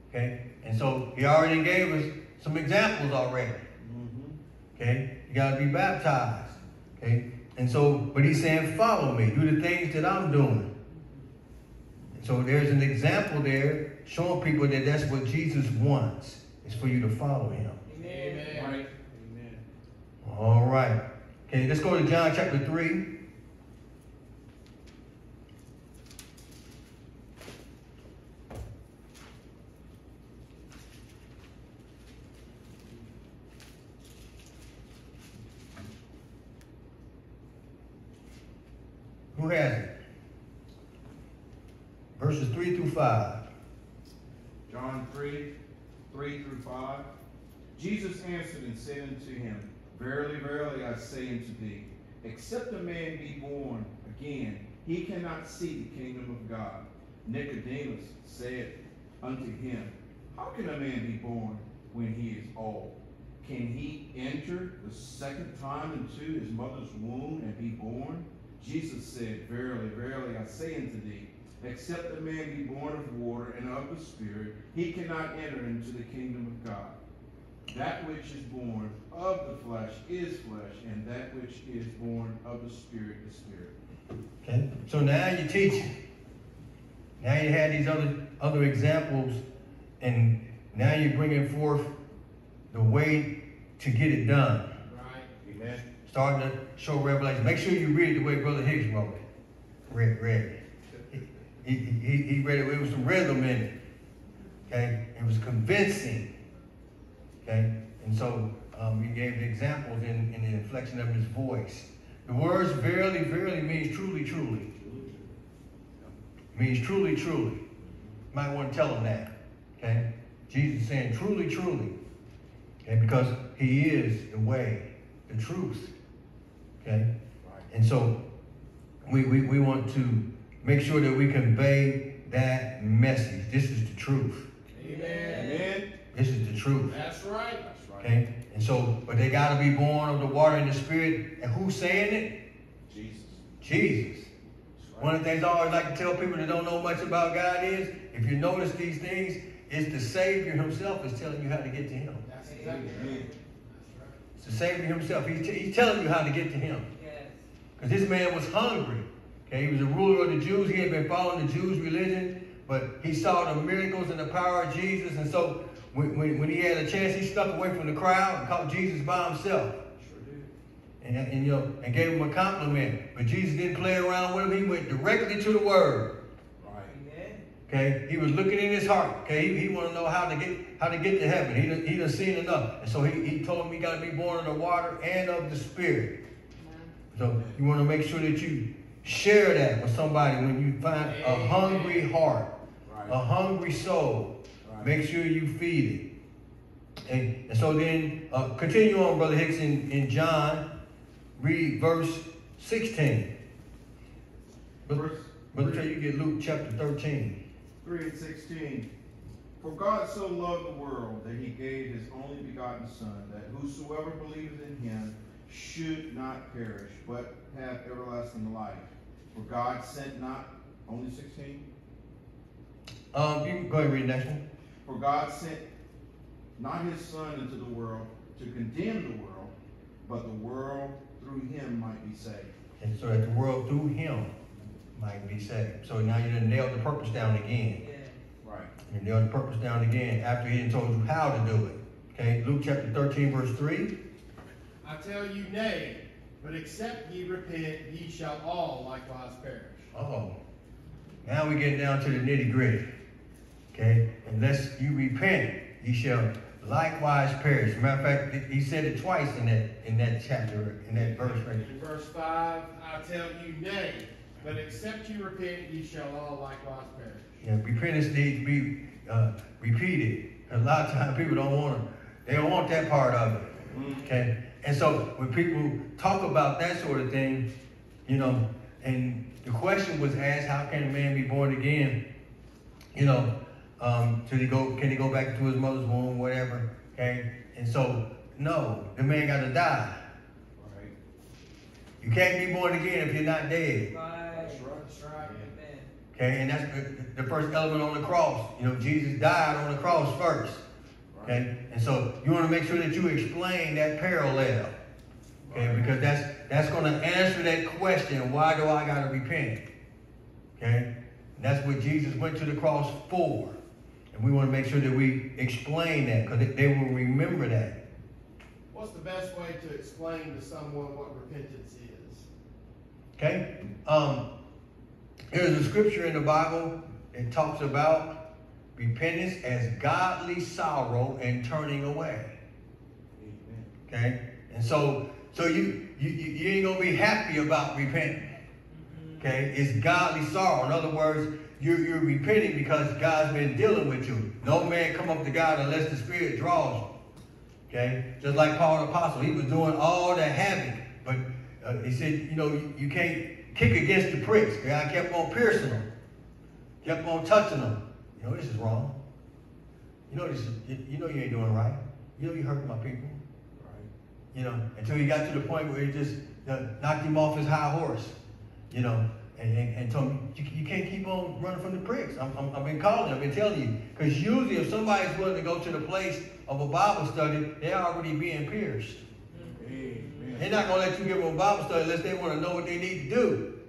Okay? And so he already gave us some examples already. Mm-hmm. Okay? You gotta be baptized. Okay? And so, but he's saying, follow me, do the things that I'm doing. And so there's an example there showing people that that's what Jesus wants, is for you to follow him. Amen. Right. Amen. All right. Okay, let's go to John chapter 3. It? Verses 3 through 5. John 3, 3 through 5. Jesus answered and said unto him, Verily, verily, I say unto thee, except a man be born again, he cannot see the kingdom of God. Nicodemus said unto him, How can a man be born when he is old? Can he enter the second time into his mother's womb and be born? Jesus said, Verily, verily, I say unto thee, except a man be born of water and of the Spirit, he cannot enter into the kingdom of God. That which is born of the flesh is flesh, and that which is born of the Spirit is spirit. Okay, so now you're teaching. Now you had these other other examples, and now you're bringing forth the way to get it done. Starting to show revelation. Make sure you read it the way Brother Hicks wrote it. Read, read it. He, he, he, read it with some rhythm in it. Okay, it was convincing. Okay, and so um, he gave the examples in, in the inflection of his voice. The words verily, verily means truly, truly. Means truly, truly. Might want to tell him that. Okay? Jesus saying truly, truly. Okay, because he is the way, the truth. Okay? And so we, we, we want to make sure that we convey that message. This is the truth. Amen. Amen. This is the truth. That's right. That's right. Okay? And so, but they got to be born of the water and the spirit. And who's saying it? Jesus. Jesus. That's One of the things I always like to tell people that don't know much about God is, if you notice these things, it's the Savior himself is telling you how to get to him. That's exactly right. Amen. That's right. It's the Savior himself. He's, he's telling you how to get to him. Yes. Because this man was hungry. Okay, he was a ruler of the Jews. He had been following the Jews' religion but he saw the miracles and the power of Jesus. And so when, when, when he had a chance, he stuck away from the crowd and caught Jesus by himself. Sure did. And, and, you know, and gave him a compliment. But Jesus didn't play around with him. He went directly to the word. Okay, he was looking in his heart. Okay, he, he wanted to know how to get how to get to heaven. He done, he done seen enough, and so he, he told him he got to be born of the water and of the spirit. So you want to make sure that you share that with somebody when you find a hungry heart, Right. a hungry soul. Right. Make sure you feed it. And, and so then uh, continue on, Brother Hicks, in, in John, read verse 16. Brother, Verse- Brother Trey, you get Luke chapter 13. 3 and 16. For God so loved the world that he gave his only begotten Son, that whosoever believeth in him should not perish, but have everlasting life. For God sent not, only 16? Um, you can go ahead and read the next one. For God sent not his Son into the world to condemn the world, but the world through him might be saved. And so that the world through him might be saved. So now you done nailed the purpose down again. Yeah. Right. You nailed the purpose down again after he done told you how to do it. Okay, Luke chapter 13, verse 3. I tell you nay, but except ye repent, ye shall all likewise perish. Oh, now we get down to the nitty gritty. Okay, unless you repent, ye shall likewise perish. Matter of fact, he said it twice in that in that chapter, in that verse right In verse 5, I tell you nay, but except you repent, ye shall all likewise perish. Yeah, repentance needs to be uh, repeated. A lot of times people don't want to, they don't want that part of it. Okay? And so when people talk about that sort of thing, you know, and the question was asked, how can a man be born again? You know, um, should he go, can he go back to his mother's womb, whatever? Okay? And so, no, the man got to die. Right. You can't be born again if you're not dead. Right. That's right. Amen. Okay, and that's the, the first element on the cross. You know, Jesus died on the cross first. Okay, and so you want to make sure that you explain that parallel. Okay, because that's that's going to answer that question: Why do I got to repent? Okay, and that's what Jesus went to the cross for, and we want to make sure that we explain that because they, they will remember that. What's the best way to explain to someone what repentance is? Okay, um, there's a scripture in the Bible that talks about repentance as godly sorrow and turning away. Okay? And so so you you, you you ain't gonna be happy about repenting. Okay? It's godly sorrow. In other words, you're, you're repenting because God's been dealing with you. No man come up to God unless the Spirit draws you. Okay? Just like Paul the Apostle, he was doing all the havoc, but uh, he said, you know, you, you can't kick against the pricks. I kept on piercing them, kept on touching them. You know, this is wrong. You know, this is, you, you know you ain't doing right. You know you hurt my people. Right. You know, until he got to the point where he just uh, knocked him off his high horse. You know, and, and, and told him, you, you can't keep on running from the pricks. I'm, I'm, I've been calling, I've been telling you. Because usually if somebody's willing to go to the place of a Bible study, they're already being pierced. They're not going to let you give them a Bible study unless they want to know what they need to do.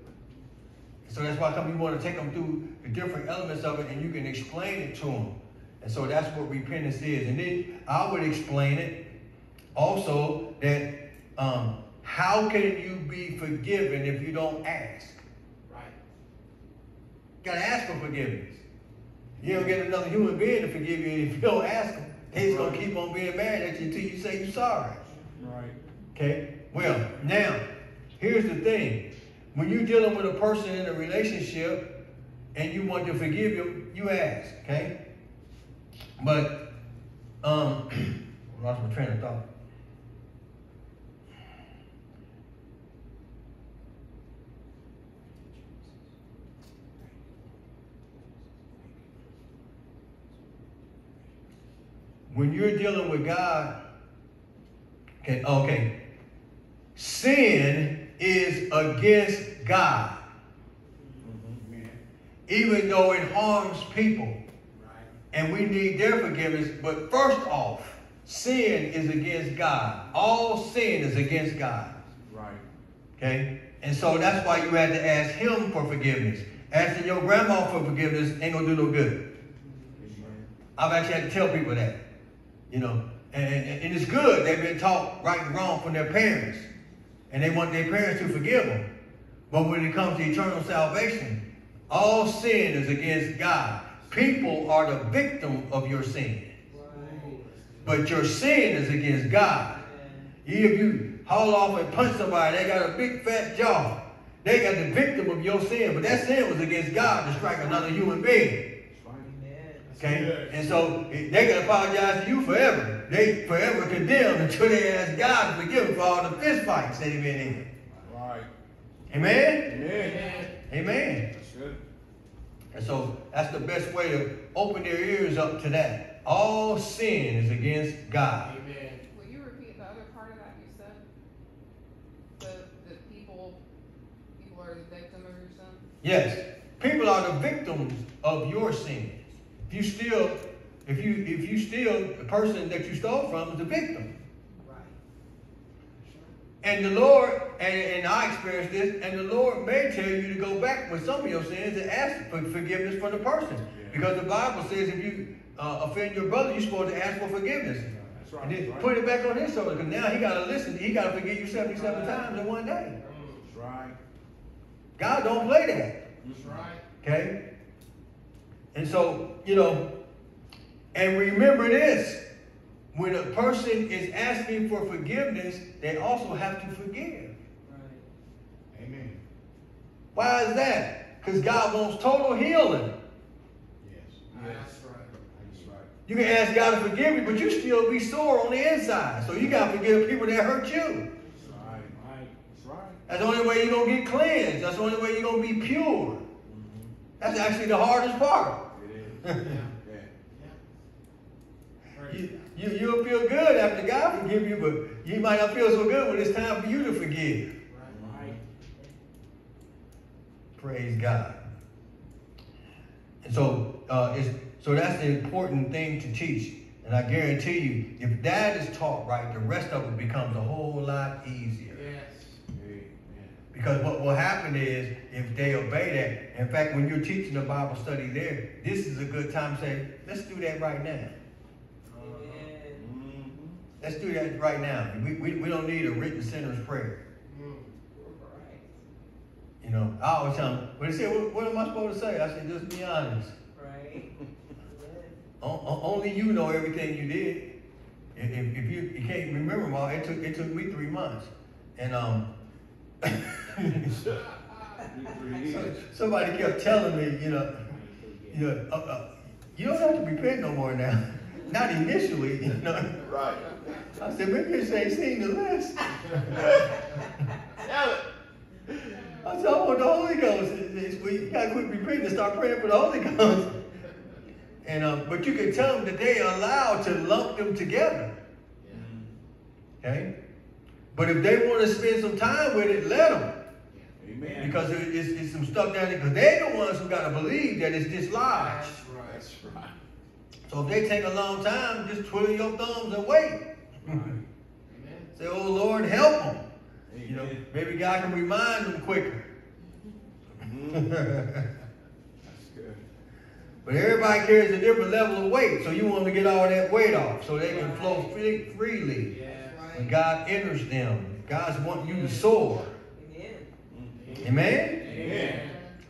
So that's why come you want to take them through the different elements of it and you can explain it to them. And so that's what repentance is. And then I would explain it also that um, how can you be forgiven if you don't ask? Right. You gotta ask for forgiveness. You don't get another human being to forgive you if you don't ask them. They're just gonna keep on being mad at you until you say you're sorry. Right. Okay? Well, now, here's the thing. When you're dealing with a person in a relationship and you want to forgive them, you ask, okay? But, um, lost my train of thought. When you're dealing with God, okay, okay, sin is against God, Amen. even though it harms people. And we need their forgiveness. But first off, sin is against God. All sin is against God. Right. Okay? And so that's why you had to ask him for forgiveness. asking your grandma for forgiveness ain't gonna do no good. I've actually had to tell people that, you know, and, and, and it's good. They've been taught right and wrong from their parents, and they want their parents to forgive them. But when it comes to eternal salvation, all sin is against God. People are the victim of your sin, but your sin is against God. If you haul off and punch somebody, they got a big fat jaw. They got the victim of your sin, but that sin was against God to strike another human being. Okay? And so they can apologize to you forever. They forever condemned until they ask God to forgive them for all the fist fights they've been in. Right. Amen? Amen. Amen. That's good. And so that's the best way to open their ears up to that. All sin is against God. Amen. Will you repeat the other part of that you said? The, the people, people are the victim of your sin? Yes. People are the victims of your sin. If you steal, if you if you steal, the person that you stole from is the victim. And the Lord, and, and I experienced this, and the Lord may tell you to go back with some of your sins and ask for forgiveness for the person. Because the Bible says if you uh, offend your brother, you're supposed to ask for forgiveness. That's right. And then right. put it back on his shoulder. Because now he got to listen. He got to forgive you 77 times in one day. That's right. God don't play that. That's right. Okay? And so, you know, and remember this when a person is asking for forgiveness, they also have to forgive. Right. Amen. Why is that? Because God wants total healing. Yes. That's right. That's right. You can ask God to forgive you, but you still be sore on the inside. So you got to forgive people that hurt you. That's right. Right. That's right. That's the only way you're going to get cleansed. That's the only way you're going to be pure. Mm-hmm. That's actually the hardest part. You, Yeah. God. you, you'll feel good after God forgive you, but you might not feel so good when it's time for you to forgive. Right. Praise God. And so, uh, it's, so that's the important thing to teach. And I guarantee you, if that is taught right, the rest of it becomes a whole lot easier. Because what will happen is, if they obey that, in fact, when you're teaching a Bible study there, this is a good time to say, let's do that right now. Mhm. Let's do that right now. We, we, we don't need a written sinner's prayer. Mm. You know, I always tell them, when they say, what, what am I supposed to say? I say, just be honest. Right. O- only you know everything you did. If, if if you, you can't remember them all, it took, it took me three months. And, um, somebody kept telling me, you know, you know, uh, uh, you don't have to repent no more now. Not initially, you know. Right. I said, maybe you ain't seen the list. I said, I want the Holy Ghost. We gotta quit repenting and start praying for the Holy Ghost. And um, but you can tell them that they are allowed to lump them together. Okay? But if they want to spend some time with it, let them. Amen. Because it- it's, it's some stuff down there, because they're the ones who got to believe that it's dislodged. That's right. So if they take a long time, just twiddle your thumbs and wait. Amen. Say, oh Lord, help them. You know, maybe God can remind them quicker. Mm-hmm. That's good. But everybody carries a different level of weight, so you want to get all that weight off so they can flow free, freely. Yes. When God enters them, God's wanting you to soar. Amen. Amen?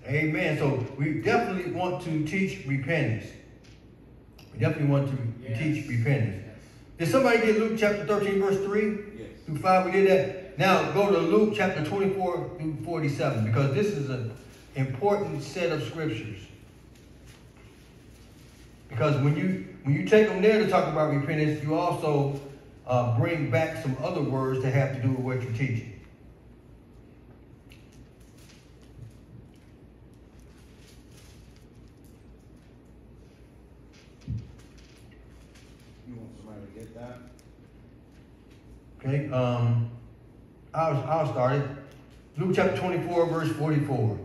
Amen. So we definitely want to teach repentance. We definitely want to Yes. teach repentance. Did somebody get Luke chapter 13, verse 3 Yes. through 5? We did that. Now go to Luke chapter 24 through 47 because this is an important set of scriptures. Because when you when you take them there to talk about repentance, you also uh, bring back some other words that have to do with what you're teaching. You want somebody to get that? Okay, um, I'll, I'll start it. Luke chapter 24, verse 44.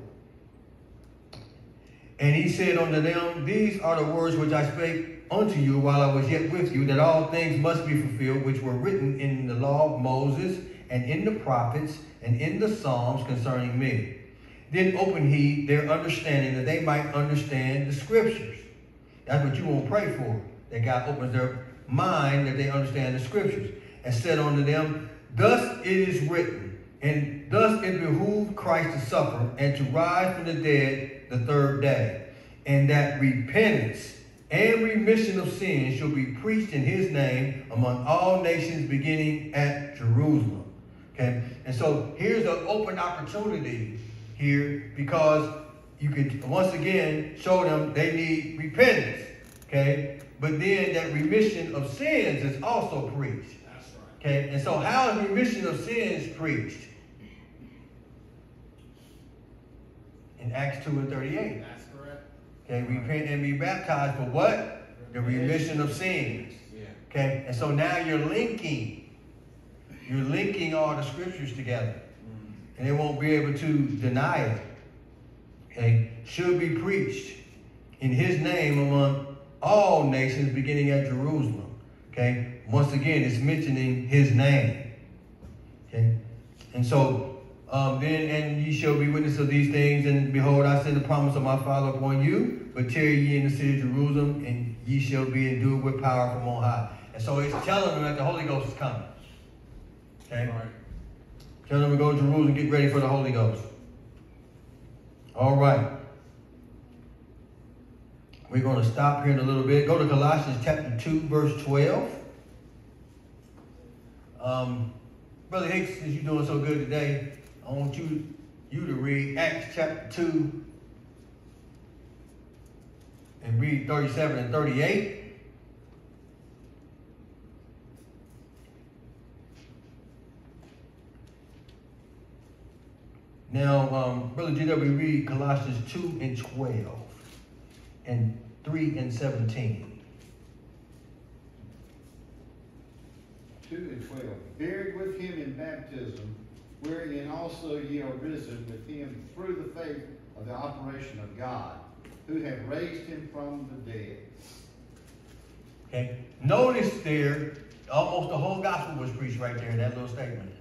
And he said unto them, These are the words which I spake unto you while I was yet with you, that all things must be fulfilled which were written in the law of Moses, and in the prophets, and in the Psalms concerning me. then open he their understanding that they might understand the scriptures. That's what you want to pray for. That God opens their mind that they understand the scriptures. And said unto them, Thus it is written, and thus it behooved Christ to suffer and to rise from the dead the third day, and that repentance and remission of sins shall be preached in his name among all nations beginning at Jerusalem. Okay? And so here's an open opportunity here because you can once again show them they need repentance. Okay? But then that remission of sins is also preached. Okay? And so how is remission of sins preached? In Acts 2 and 38. That's correct. Okay, repent and be baptized for what? The remission of sins. Yeah. Okay, and so now you're linking, you're linking all the scriptures together, mm-hmm. and they won't be able to deny it. Okay, should be preached in His name among all nations, beginning at Jerusalem. Okay, once again, it's mentioning His name. Okay, and so um, then, and ye shall be witnesses of these things, and behold, I send the promise of my Father upon you, but tarry ye in the city of Jerusalem, and ye shall be endued with power from on high. And so it's telling them that the Holy Ghost is coming. Okay? Right. Tell them to go to Jerusalem, and get ready for the Holy Ghost. All right. We're going to stop here in a little bit. Go to Colossians chapter 2, verse 12. Um, Brother Hicks, since you're doing so good today, I want you, you to read Acts chapter 2 and read 37 and 38. Now, um, Brother GW, read Colossians 2 and 12 and 3 and 17. Two and twelve, buried with him in baptism, wherein also ye are risen with him through the faith of the operation of God, who have raised him from the dead. Okay? Notice there, almost the whole gospel was preached right there in that little statement.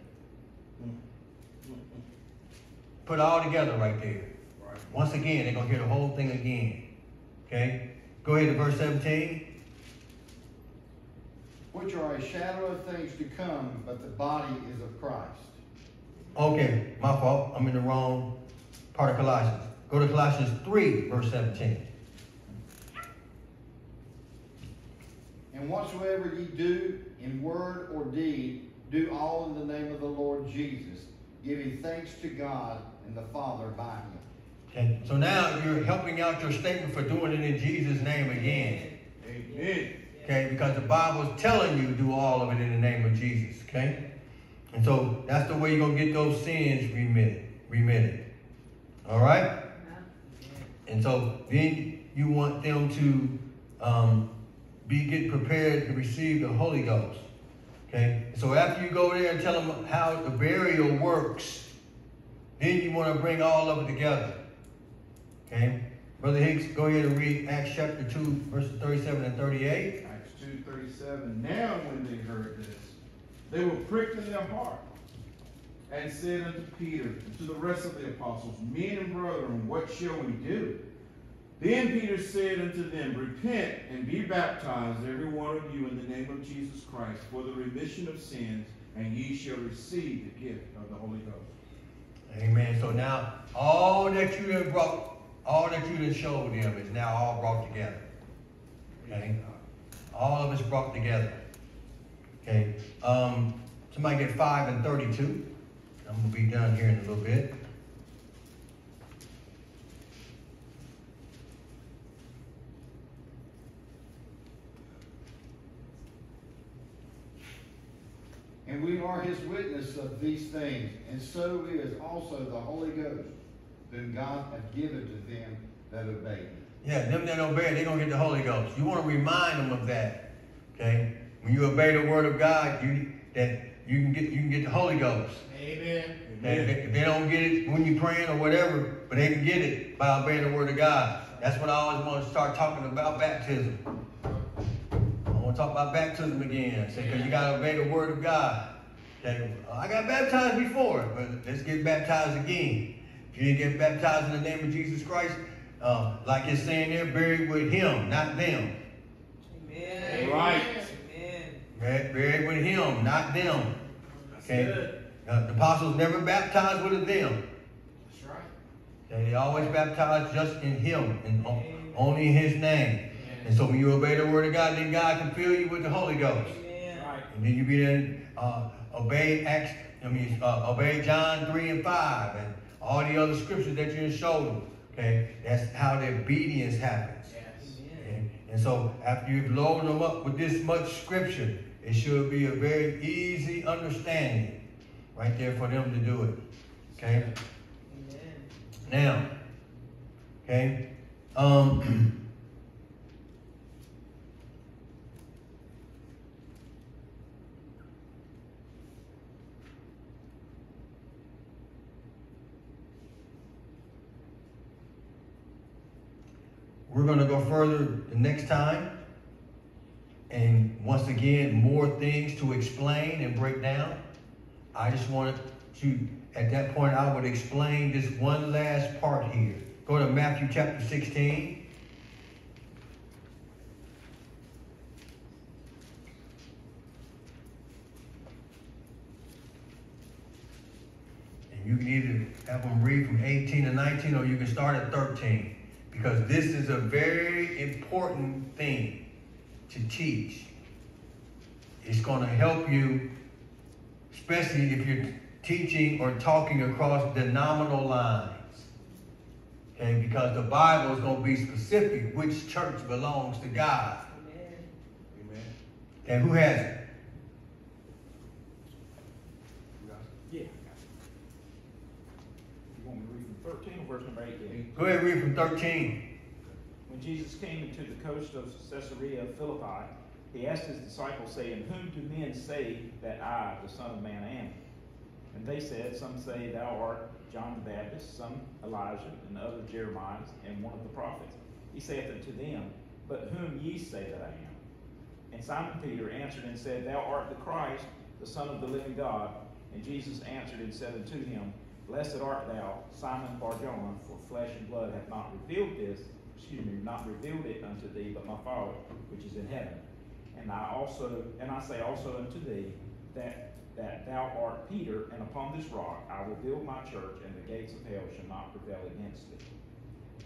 Put all together right there. Once again, they're going to hear the whole thing again. Okay? Go ahead to verse 17. Which are a shadow of things to come, but the body is of Christ. Okay, my fault. I'm in the wrong part of Colossians. Go to Colossians 3, verse 17. And whatsoever ye do in word or deed, do all in the name of the Lord Jesus, giving thanks to God and the Father by him. Okay, so now you're helping out your statement for doing it in Jesus' name again. Amen. Okay, because the Bible is telling you to do all of it in the name of Jesus. Okay? And so that's the way you're gonna get those sins remitted. Remitted. All right? And so then you want them to um, be get prepared to receive the Holy Ghost. Okay? So after you go there and tell them how the burial works, then you want to bring all of it together. Okay? Brother Hicks, go ahead and read Acts chapter 2, verses 37 and 38. Now when they heard this, they were pricked in their heart, and said unto Peter and to the rest of the apostles, Men and brethren, what shall we do? Then Peter said unto them, Repent and be baptized, every one of you, in the name of Jesus Christ, for the remission of sins, and ye shall receive the gift of the Holy Ghost. Amen. So now all that you have brought, all that you have showed them is now all brought together. Okay? All of us brought together. Okay. Um, somebody get five and thirty-two. I'm gonna be done here in a little bit. And we are his witness of these things, and so is also the Holy Ghost, whom God hath given to them that obey him. Yeah, them that obey, they're gonna get the Holy Ghost. You want to remind them of that. Okay? When you obey the word of God, you that you can get you can get the Holy Ghost. Amen. If they, if they don't get it when you're praying or whatever, but they can get it by obeying the word of God. That's what I always want to start talking about baptism. I want to talk about baptism again. Because you got to obey the word of God. Okay, uh, I got baptized before, but let's get baptized again. If you didn't get baptized in the name of Jesus Christ, uh, like it's saying there, buried with him, not them. Amen. Right. Amen. Buried, buried with him, not them. Okay. Uh, the apostles never baptized with a them. That's right. Okay, they always baptized just in him and o- only in his name. And so when you obey the word of God, then God can fill you with the Holy Ghost. Amen. Right. And then you be then uh, obey Acts, I mean, uh, obey John 3 and 5 and all the other scriptures that you showed them. Okay, that's how the obedience happens. Yes. And, and so after you've loaded them up with this much scripture, it should be a very easy understanding right there for them to do it. Okay? Amen. Now, okay, um, we're going to go further the next time. And once again, more things to explain and break down. I just wanted to, at that point, I would explain this one last part here. Go to Matthew chapter 16. And you can either have them read from 18 to 19 or you can start at 13. Because this is a very important thing to teach. It's going to help you especially if you're teaching or talking across denominational lines. Okay, because the Bible is going to be specific which church belongs to God. Amen. Amen. And who has it? Yeah. You want me to read from thirteen or verse number eight? Go ahead, read from 13. When Jesus came into the coast of Caesarea Philippi, he asked his disciples, saying, Whom do men say that I, the Son of Man, am? And they said, Some say thou art John the Baptist, some Elijah, and others Jeremiah, and one of the prophets. He saith unto them, But whom ye say that I am? And Simon Peter answered and said, Thou art the Christ, the Son of the living God. And Jesus answered and said unto him, Blessed art thou, Simon Barjona, for flesh and blood hath not revealed this, excuse me, not revealed it unto thee, but my Father which is in heaven. And I also, and I say also unto thee, that that thou art Peter, and upon this rock I will build my church, and the gates of hell shall not prevail against it.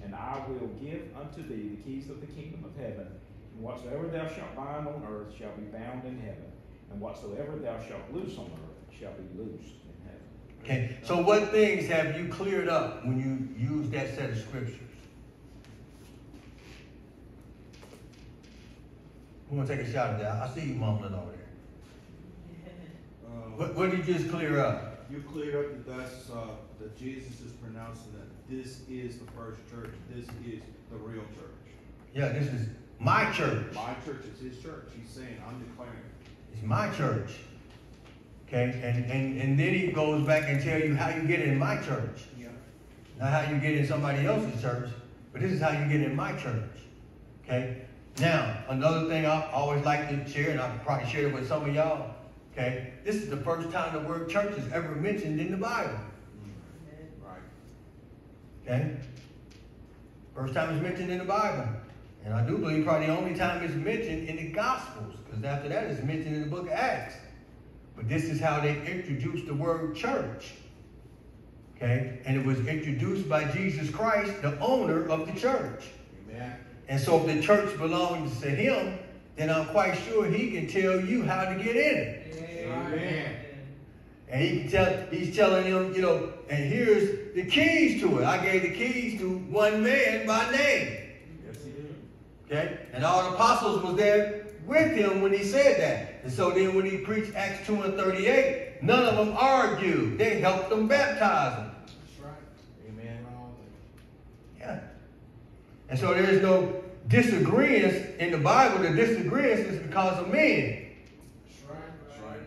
And I will give unto thee the keys of the kingdom of heaven, and whatsoever thou shalt bind on earth shall be bound in heaven, and whatsoever thou shalt loose on earth shall be loosed. Okay, so what things have you cleared up when you use that set of scriptures? Who gonna take a shot at that? I see you mumbling over there. Uh, What, what did you just clear up? You cleared up that that's, uh, that Jesus is pronouncing that this is the first church, this is the real church. Yeah, this is my church. My church is his church, he's saying, I'm declaring. It's my church. Okay, and, and, and then he goes back and tell you how you get in my church. Yeah. Not how you get in somebody else's church, but this is how you get in my church. Okay? Now, another thing I always like to share, and I've probably shared it with some of y'all. Okay? This is the first time the word church is ever mentioned in the Bible. Right. Okay? First time it's mentioned in the Bible. And I do believe probably the only time it's mentioned in the Gospels, because after that it's mentioned in the book of Acts. But this is how they introduced the word church. Okay? And it was introduced by Jesus Christ, the owner of the church. Amen. And so if the church belongs to him, then I'm quite sure he can tell you how to get in it. Amen. And he can tell, he's telling them, you know, and here's the keys to it. I gave the keys to one man by name. Yes, he did. Okay? And all the apostles was there with him when he said that. And so then when he preached Acts 2 and 38, none of them argued. They helped them baptize him. That's right. Amen. Yeah. And so there's no disagreements in the Bible. The disagreements is because of men. That's right. That's right.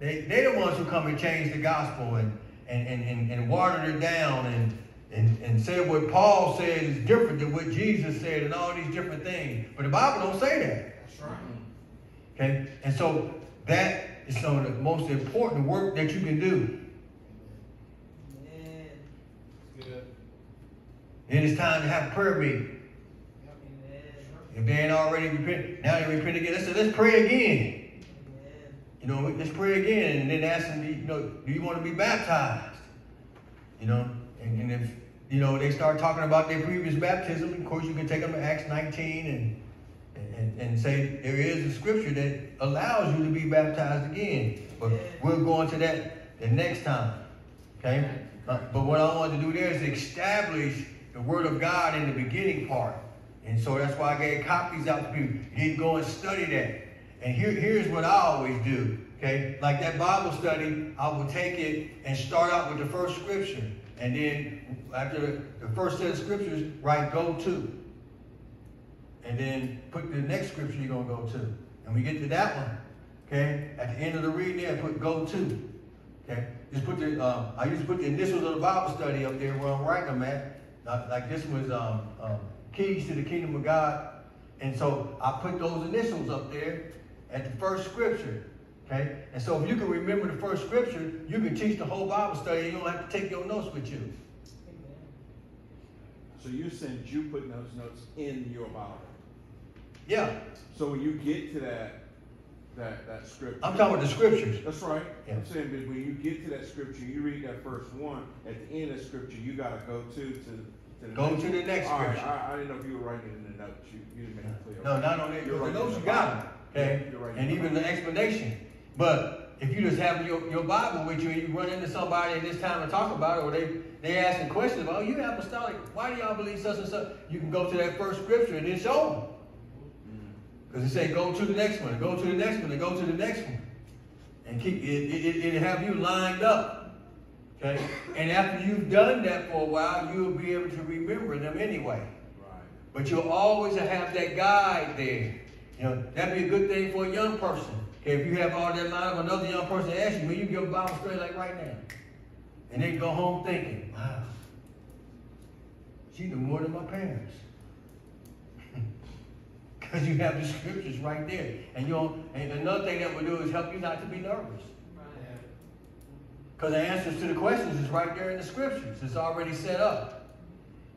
They, they're the ones who come and change the gospel and, and, and, and, and watered it down and, and, and said what Paul said is different than what Jesus said and all these different things. But the Bible don't say that. That's right. Okay? And so that is some of the most important work that you can do. Amen. Then it's time to have a prayer meeting. Amen. If they ain't already repent, now they repent again. Let's let's pray again. Amen. You know, let's pray again, and then ask them, you know, do you want to be baptized? You know, and, and if you know they start talking about their previous baptism, of course you can take them to Acts 19 and and, and say there is a scripture that allows you to be baptized again. But we'll go into that the next time. Okay? But what I want to do there is establish the word of God in the beginning part. And so that's why I gave copies out to people. You need to go and study that. And here, here's what I always do. Okay? Like that Bible study, I will take it and start out with the first scripture. And then after the, the first set of scriptures, write go to. And then put the next scripture you're going to go to. And we get to that one. Okay? At the end of the reading there, put go to. Okay? Just put the, um, I used to put the initials of the Bible study up there where I'm writing them at. Like, like this was um, um, Keys to the Kingdom of God. And so I put those initials up there at the first scripture. Okay? And so if you can remember the first scripture, you can teach the whole Bible study. and You don't have to take your notes with you. So you saying you put those notes in your Bible? Yeah. So when you get to that, that, that scripture. I'm talking about the scriptures. That's right. Yeah. I'm saying, but when you get to that scripture, you read that first one, at the end of the scripture, you gotta go to, to, to the. Go next to the next All right, scripture. I, I didn't know if you were writing it in the notes, you, you didn't make it clear. No, not on that. You're right notes you got them. Okay? Yeah, you're right And even the explanation. But if you just have your, your Bible with you and you run into somebody at this time and talk about it, or they, they asking questions about, oh, you apostolic, why do y'all believe such and such? You can go to that first scripture and then show them. Because it say go to the next one, go to the next one, and go to the next one. And keep it, it, it, it have you lined up. Okay? And after you've done that for a while, you'll be able to remember them anyway. Right. But you'll always have that guide there. You know, that'd be a good thing for a young person. Okay, if you have all that line of another young person ask you, will you give a Bible study like right now? And they go home thinking, wow, she knew more than my parents. Because you have the scriptures right there. And you don't, and another thing that will do is help you not to be nervous. Because the answers to the questions is right there in the scriptures. It's already set up.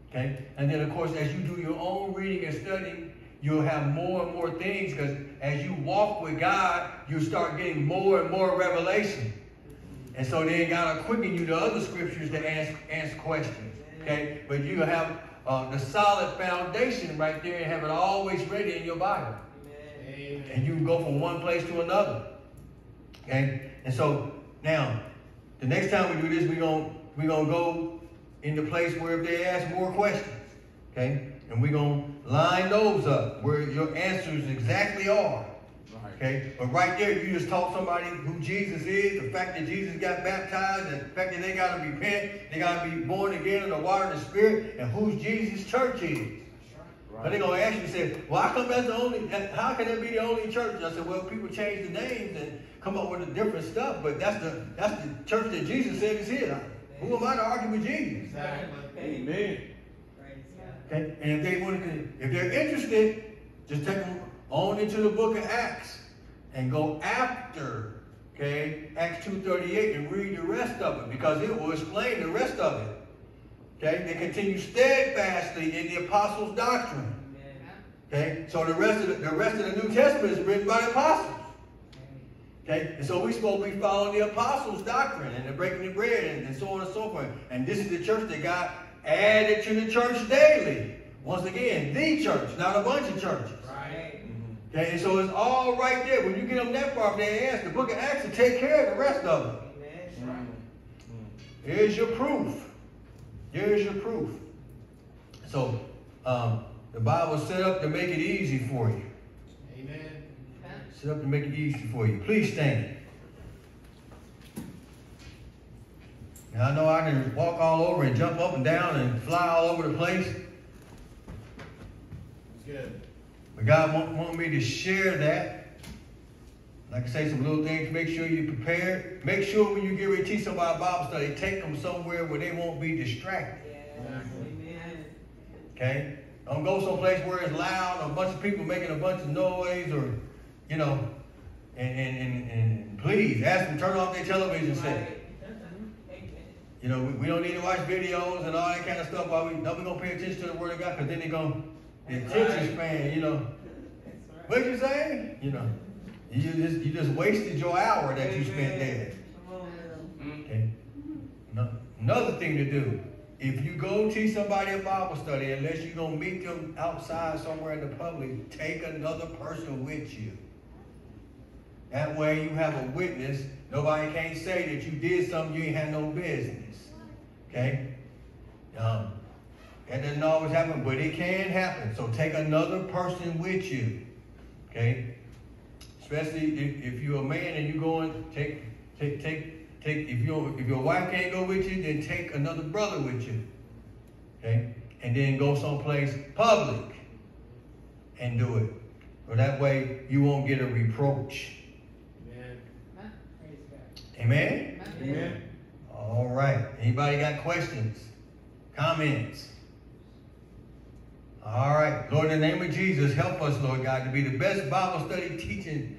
Okay? And then, of course, as you do your own reading and studying, you'll have more and more things because as you walk with God, you start getting more and more revelation. And so then God will quicken you to other scriptures to ask, ask questions. Okay? But you have uh, the solid foundation right there and have it always ready in your Bible. Amen. And you can go from one place to another. Okay? And so now, the next time we do this, we're going we're gonna go in the place where if they ask more questions. Okay? And we're going to line those up where your answers exactly are. Right. Okay? But right there, you just taught somebody who Jesus is, the fact that Jesus got baptized, and the fact that they got to repent, they got to be born again in the water and the spirit, and whose Jesus' church is. But they're going to ask you, say, well, how come that's the only, how can that be the only church? I said, well, people change the names and come up with the different stuff, but that's the that's the church that Jesus said is here. Who am I to argue with Jesus? Exactly. Amen. Okay? And if they want to, if they're interested, just take them on into the book of Acts and go after, okay, Acts 2.38 and read the rest of it because it will explain the rest of it. Okay? They continue steadfastly in the apostles' doctrine. Okay? So the rest of the, the rest of the New Testament is written by the apostles. Okay? And so we're supposed to be following the apostles' doctrine and the breaking the bread and, and so on and so forth. And this is the church that got added to the church daily. Once again, the church, not a bunch of churches. Okay, and so it's all right there. When you get them that far, they ask, the book of Acts will take care of the rest of them. Amen. Here's your proof. Here's your proof. So, um, the Bible is set up to make it easy for you. Amen. Amen. Set up to make it easy for you. Please stand. Now, I know I can walk all over and jump up and down and fly all over the place, It's good. But God want, want me to share that. Like I say, some little things. Make sure you're prepared. Make sure when you get ready to teach somebody Bible study, take them somewhere where they won't be distracted. Yes. Amen. Okay? Don't go someplace where it's loud, or a bunch of people making a bunch of noise, or, you know, and, and, and, and please ask them to turn off their television set. Right. You know, we, we don't need to watch videos and all that kind of stuff while we, no, we gonna pay attention to the word of God, cause then they gonna, the attention span, you know. What'd you say? You know, you just, you just wasted your hour that you spent there. Come on now. Okay. No- Another thing to do, if you go teach somebody a Bible study, unless you're gonna meet them outside somewhere in the public, take another person with you. That way you have a witness. Nobody can't say that you did something you ain't had no business. Okay? Um, that doesn't always happen, but it can happen. So take another person with you. Okay? Especially if, if you're a man and you're going, take, take, take, take, if your, if your wife can't go with you, then take another brother with you. Okay? And then go someplace public and do it. So that way you won't get a reproach. Amen. Amen? Amen. All right. Anybody got questions? Comments? All right. Lord, in the name of Jesus, help us, Lord God, to be the best Bible study teaching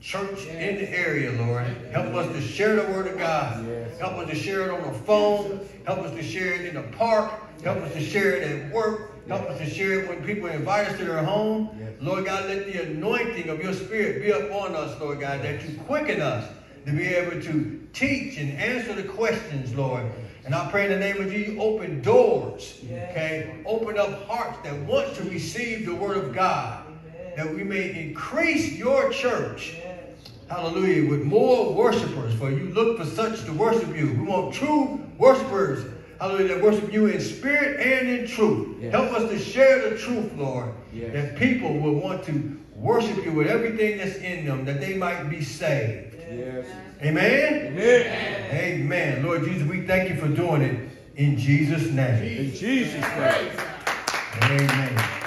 church in the area, Lord. Help us to share the word of God. Help us to share it on the phone. Help us to share it in the park. Help us to share it at work. Help us to share it when people invite us to their home. Lord God, let the anointing of your spirit be upon us, Lord God, that you quicken us to be able to teach and answer the questions, Lord. And I pray in the name of Jesus, open doors, okay? Open up hearts that want to receive the word of God, that we may increase your church, hallelujah, with more worshipers. For you look for such to worship you. We want true worshipers, hallelujah, that worship you in spirit and in truth. Yes. Help us to share the truth, Lord, Yes. that people will want to worship you with everything that's in them, that they might be saved. Yes. Amen? Amen. Amen. Lord Jesus, we thank you for doing it in Jesus' name. In Jesus' name. Amen.